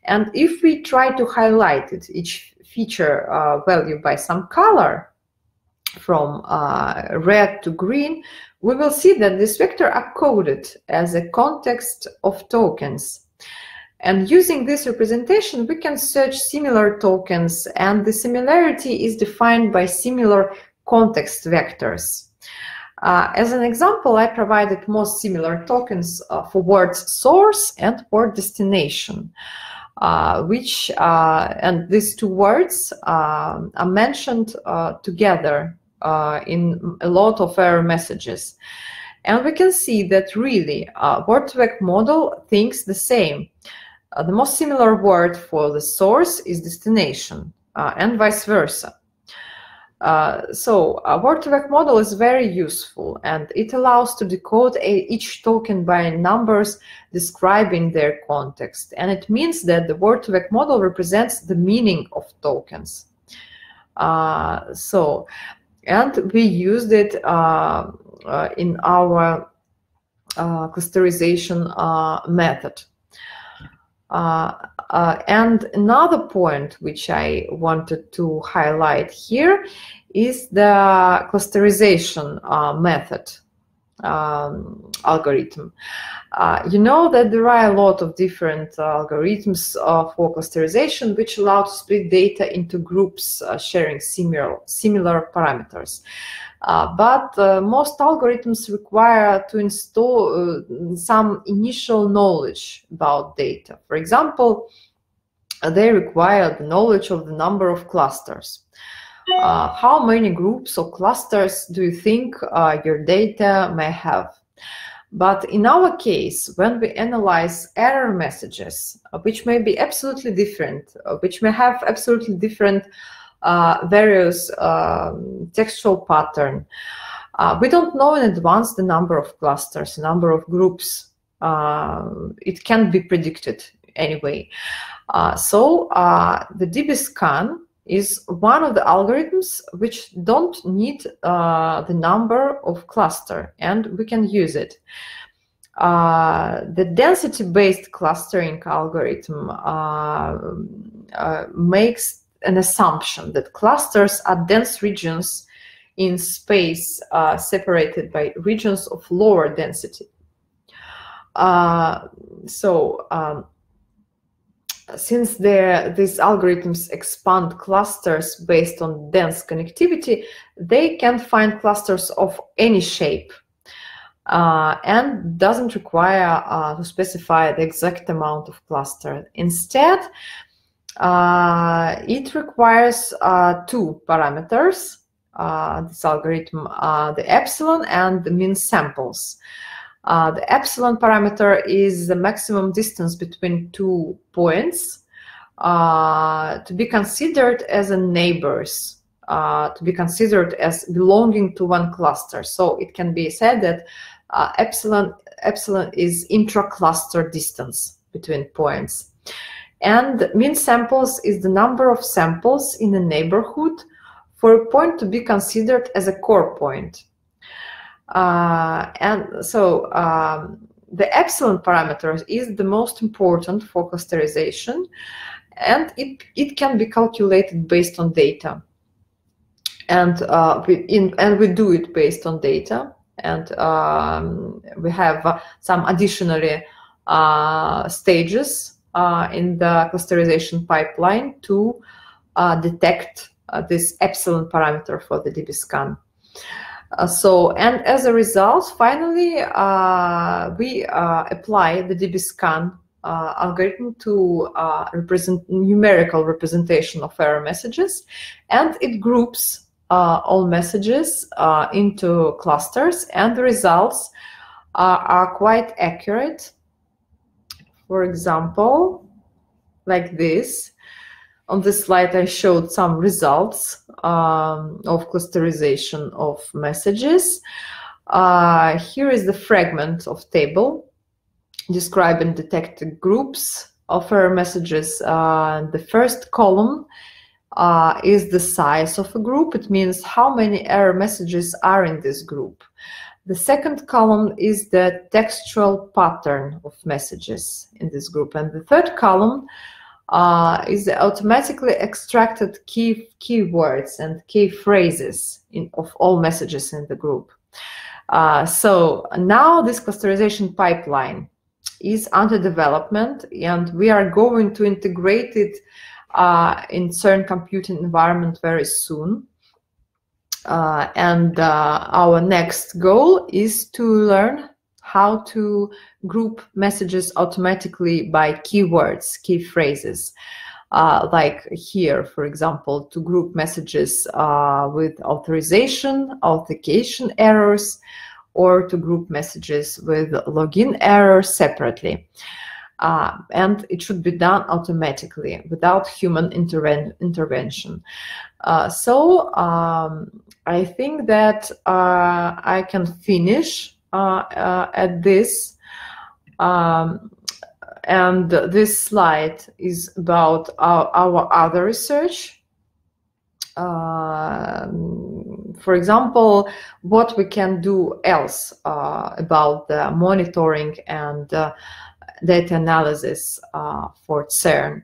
And if we try to highlight it each feature uh, value by some color from uh, red to green we will see that this vector are coded as a context of tokens. And using this representation, we can search similar tokens, and the similarity is defined by similar context vectors. Uh, as an example, I provided most similar tokens uh, for words source and word destination, uh, which, uh, and these two words uh, are mentioned uh, together in a lot of error messages. And we can see that really uh, word2vec model thinks the same. Uh, the most similar word for the source is destination uh, and vice versa. Uh, so a word2vec model is very useful and it allows to decode a, each token by numbers describing their context. And it means that the word2vec model represents the meaning of tokens. Uh, so and we used it uh, uh, in our uh, clusterization method. and another point which I wanted to highlight here is the clusterization method um, algorithm. Uh, you know that there are a lot of different uh, algorithms uh, for clusterization which allow to split data into groups uh, sharing similar, similar parameters. Uh, but uh, most algorithms require to install some initial knowledge about data. For example, they require the knowledge of the number of clusters. Uh, how many groups or clusters do you think uh, your data may have? But in our case, when we analyze error messages, uh, which may be absolutely different, uh, which may have absolutely different uh, various um, textual pattern, uh, we don't know in advance the number of clusters, number of groups. it can't be predicted anyway. so the DBSCAN is one of the algorithms which don't need uh, the number of cluster and we can use it. Uh, the density-based clustering algorithm uh, uh makes an assumption that clusters are dense regions in space uh, separated by regions of lower density. Uh, so um, since these algorithms expand clusters based on dense connectivity, they can find clusters of any shape uh, and doesn't require uh, to specify the exact amount of cluster. Instead, uh, it requires uh, two parameters, uh, this algorithm, uh, the epsilon and the min samples. Uh, the epsilon parameter is the maximum distance between two points uh, to be considered as a neighbors, uh, to be considered as belonging to one cluster. So it can be said that uh, epsilon epsilon is intra-cluster distance between points. And min samples is the number of samples in a neighborhood for a point to be considered as a core point. Uh, and so um, the epsilon parameter is the most important for clusterization and it, it can be calculated based on data. And, uh, we, in, and we do it based on data. And um, we have uh, some additionally uh, stages uh, in the clusterization pipeline to uh, detect this epsilon parameter for the DBSCAN. Uh, so, and as a result, finally, uh, we uh, apply the dbSCAN uh, algorithm to uh, represent numerical representation of error messages, and it groups uh, all messages into clusters, and the results are quite accurate. For example, like this. On this slide, I showed some results um, of clusterization of messages. Uh, here is the fragment of table describing detected groups of error messages. Uh, the first column uh, is the size of a group. It means how many error messages are in this group. The second column is the textual pattern of messages in this group. And the third column uh, is automatically extracted key keywords and key phrases in, of all messages in the group. Uh, so now this clusterization pipeline is under development and we are going to integrate it uh, in CERN computing environment very soon. Uh, and uh, our next goal is to learn how to group messages automatically by keywords, key phrases. Uh, like here, for example, to group messages uh, with authorization, authentication errors, or to group messages with login errors separately. Uh, and it should be done automatically without human interven intervention. Uh, so um, I think that uh, I can finish at this. Um, and this slide is about our, our other research. Uh, for example, what we can do else uh, about the monitoring and uh, data analysis uh, for CERN.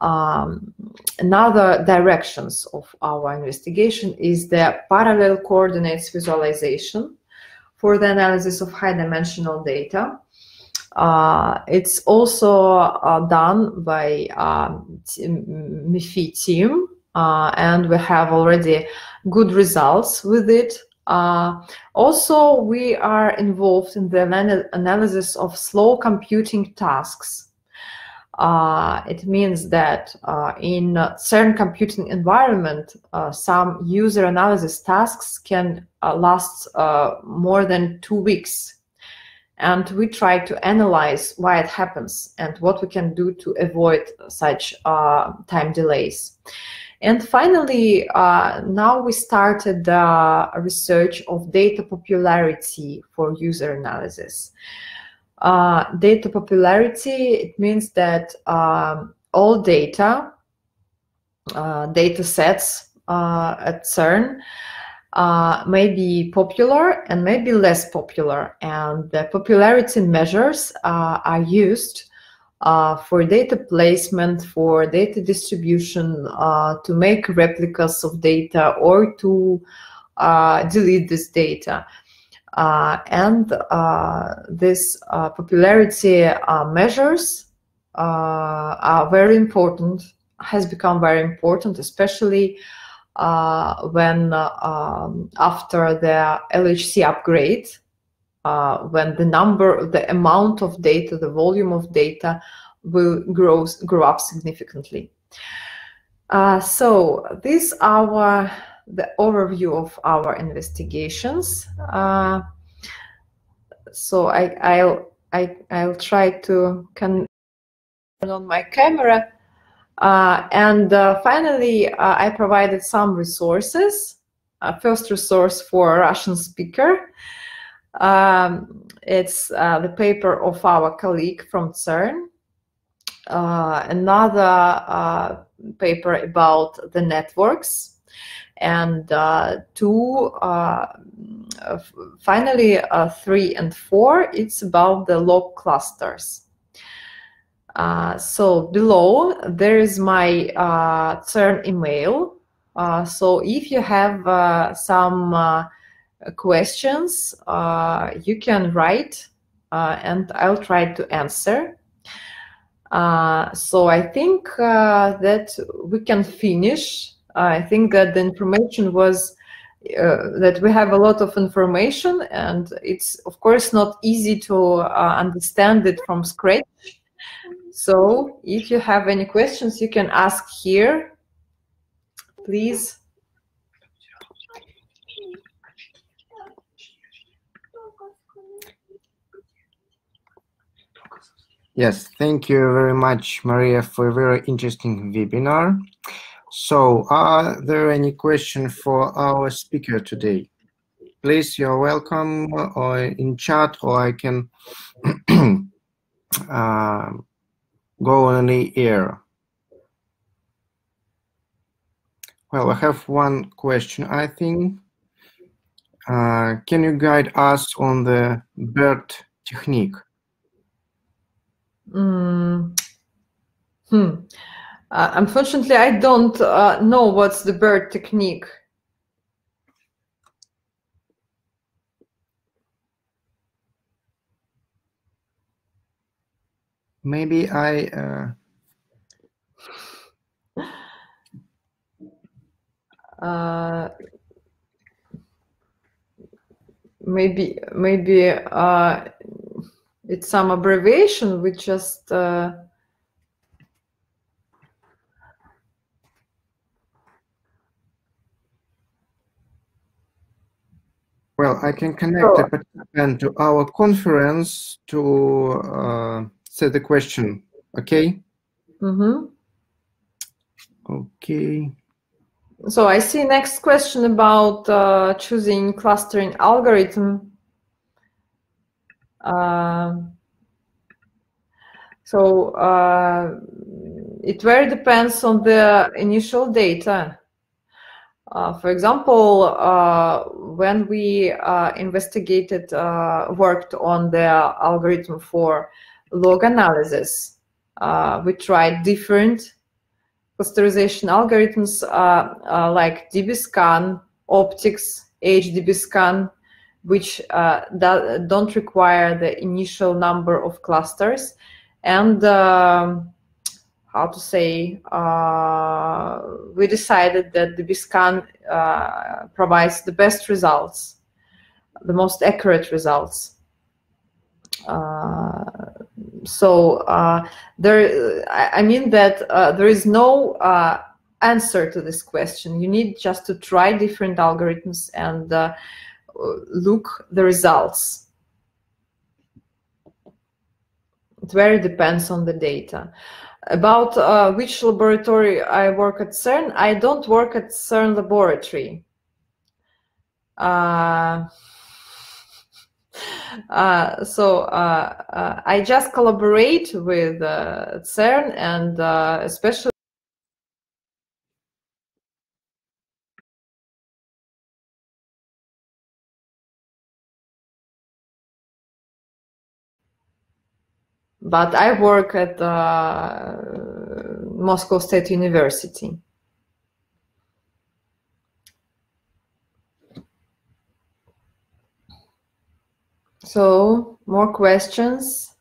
Um, another directions of our investigation is the parallel coordinates visualization for the analysis of high dimensional data. Uh, it's also uh, done by um, MEPhI team, uh, and we have already good results with it. Uh, also, we are involved in the analysis of slow computing tasks uh, it means that uh, in CERN computing environment, some user analysis tasks can uh, last uh, more than two weeks. And we try to analyze why it happens and what we can do to avoid such uh, time delays. And finally, now we started a research of data popularity for user analysis. Uh, data popularity, it means that um, all data, uh, data sets uh, at CERN uh, may be popular and may be less popular. And the popularity measures uh, are used uh, for data placement, for data distribution, to make replicas of data or to delete this data. Uh, and uh, this uh, popularity measures are very important, has become very important, especially uh, when uh, um, after the LHC upgrade, uh, when the number, the amount of data, the volume of data will grow, grow up significantly. so this our the overview of our investigations. Uh, so I, I'll I, I'll try to turn on my camera. Uh, and uh, finally, uh, I provided some resources. first resource for a Russian speaker. Um, it's uh, the paper of our colleague from CERN. Uh, another paper about the networks and uh, two, uh, finally, uh, three and four, it's about the log clusters. Uh, so below there is my uh, CERN email. Uh, so if you have some questions, you can write and I'll try to answer. so I think that we can finish I think that the information was uh, that we have a lot of information and it's of course not easy to uh, understand it from scratch. So if you have any questions, you can ask here, please. Yes, thank you very much, Maria, for a very interesting webinar. So, are there any questions for our speaker today? Please, you're welcome or in chat, or I can uh, go on the air. Well, I have one question, I think. Uh, can you guide us on the BERT technique? Mm. Hmm. Uh, unfortunately, I don't uh, know what's the BERT technique. Maybe I. Uh... Uh, maybe maybe uh, it's some abbreviation we just uh, Well, I can connect the participant to our conference to say the question, okay? Mm-hmm. Okay. So I see next question about uh, choosing clustering algorithm. Uh, so uh, it very depends on the initial data. Uh, for example, uh, when we uh, investigated, uh, worked on the algorithm for log analysis, uh, we tried different clusterization algorithms uh, like dbSCAN, optics, HDBSCAN, which don't require the initial number of clusters. And um, how to say, uh, we decided that the dbSCAN uh, provides the best results, the most accurate results. Uh, so uh, there, I mean that uh, there is no uh, answer to this question. You need just to try different algorithms and look the results. It very depends on the data. About uh, which laboratory I work at CERN, I don't work at CERN laboratory. Uh, uh, so uh, uh, I just collaborate with uh, CERN and especially but I work at uh, Moscow State University. So, more questions?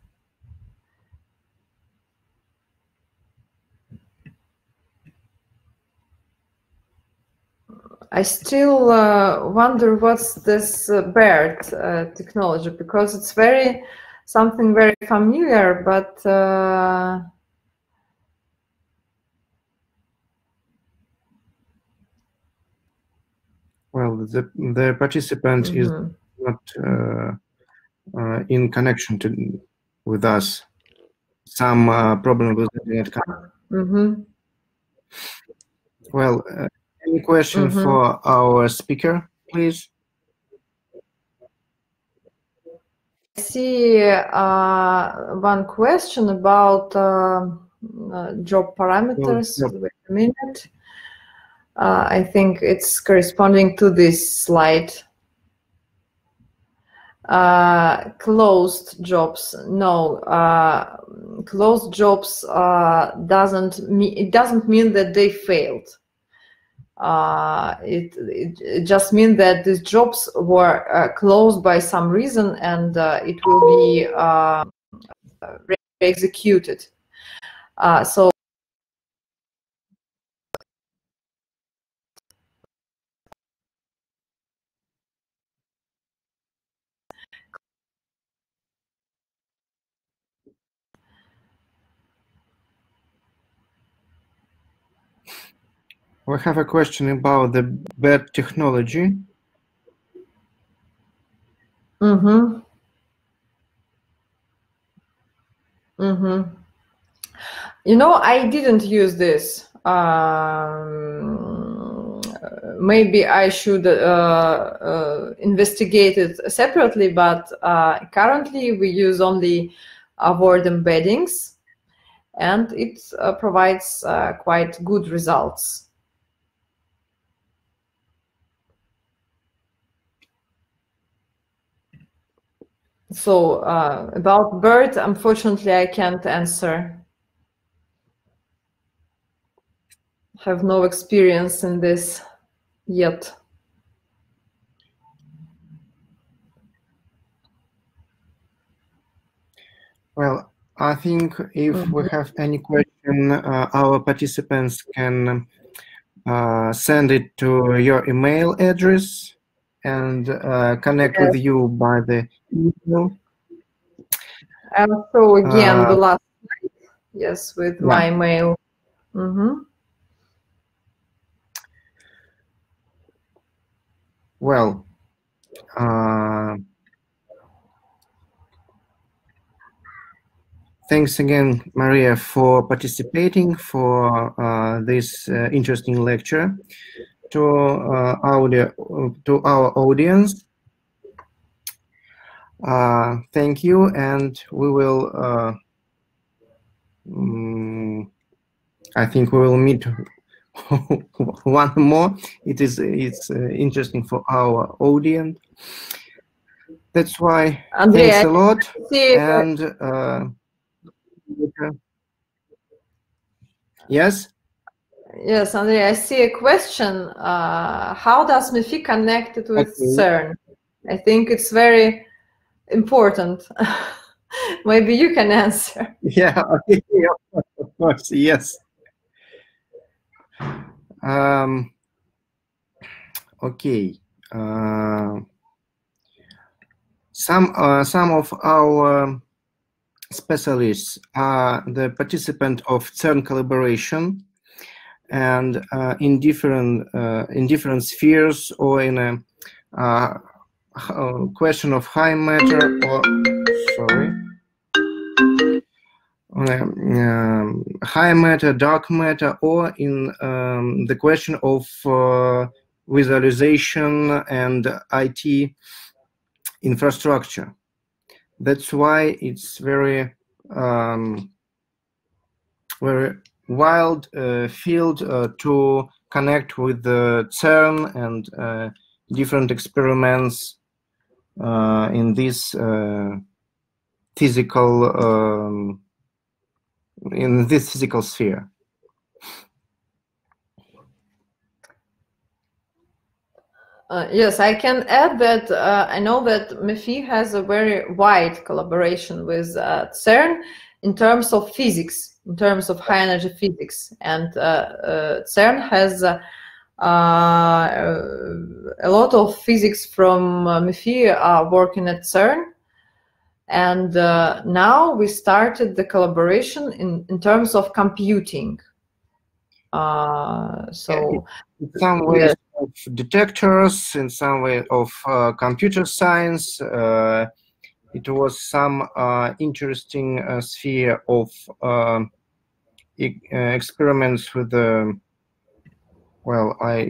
I still uh, wonder what's this uh, BERT uh, technology because it's very something very familiar, but uh, well, the the participant mm -hmm. is mm-hmm. not uh, uh, in connection to with us. Some uh, problem with the internet. Mm -hmm. Well, uh, any question mm -hmm. for our speaker, please? I see uh, one question about uh, uh, job parameters. Oh. Wait a minute. Uh, I think it's corresponding to this slide. Uh, closed jobs. No, uh, closed jobs uh, doesn't mean it doesn't mean that they failed uh, it, it, it, just means that these jobs were uh, closed by some reason and uh, it will be re-executed. Uh, so We have a question about the BERT technology. Mm-hmm. Mm-hmm. You know, I didn't use this. Um, maybe I should uh, uh, investigate it separately, but uh, currently we use only avoid embeddings and it uh, provides uh, quite good results. So uh, about BERT, unfortunately, I can't answer. Have no experience in this yet. Well, I think if mm -hmm. we mm-hmm. have any question, uh, our participants can uh, send it to your email address and uh, connect yes. with you by the email. And so again, the uh, last yes, with yeah. my mail. Mm -hmm. Well, uh, thanks again, Maria, for participating for uh, this uh, interesting lecture to uh, audio to our audience. Uh, thank you, and we will. Um, I think we will meet one more. It is it's uh, interesting for our audience. That's why Andrea, thanks a lot. And uh, yes. Yes, Andrea, I see a question. Uh, how does MEPhI connect it with okay. CERN? I think it's very important. Maybe you can answer. Yeah, okay. of course, yes. Um, okay. Uh, some uh, some of our specialists are the participant of CERN collaboration and uh, in different uh, in different spheres or in a uh, question of high matter or sorry. Um, high matter dark matter or in um, the question of uh, visualization and IT infrastructure. That's why it's very um, very wild uh, field uh, to connect with the CERN and uh, different experiments in this physical um, in this physical sphere. Uh, yes, I can add that uh, I know that MEPhI has a very wide collaboration with uh, CERN in terms of physics in terms of high energy physics. And uh, uh, CERN has uh, a lot of physics from uh, are working at CERN. And now we started the collaboration in, in terms of computing. so in some ways of detectors, in some way of uh, computer science, uh, it was some uh, interesting uh, sphere of um, e uh, experiments with the well i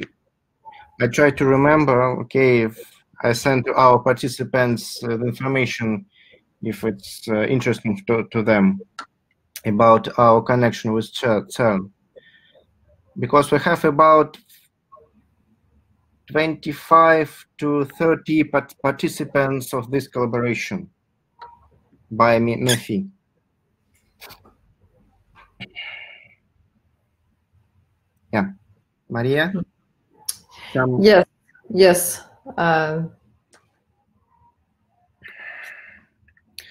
i try to remember okay if i send to our participants the information if it's interesting to, to them about our connection with CERN. Because we have about 25 to 30 participants of this collaboration by MEPhI. Yeah. Maria? Some... Yes, yes. Uh,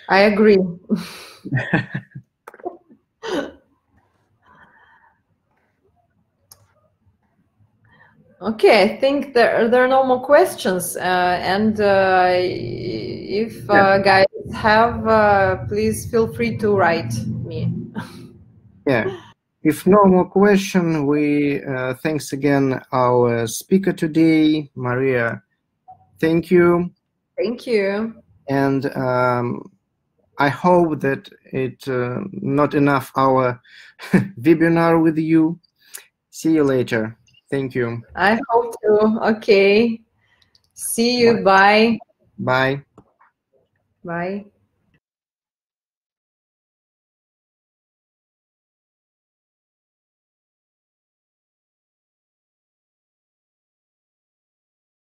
I agree. Okay, I think there, there are no more questions. Uh, and uh, if uh, guys have, uh, please feel free to write me. yeah. if no more question, we uh, thanks again our speaker today, Maria. Thank you. Thank you. And um, I hope that it uh, not enough our webinar with you. See you later. Thank you. I hope to. Okay. See you. Bye. Bye. Bye right?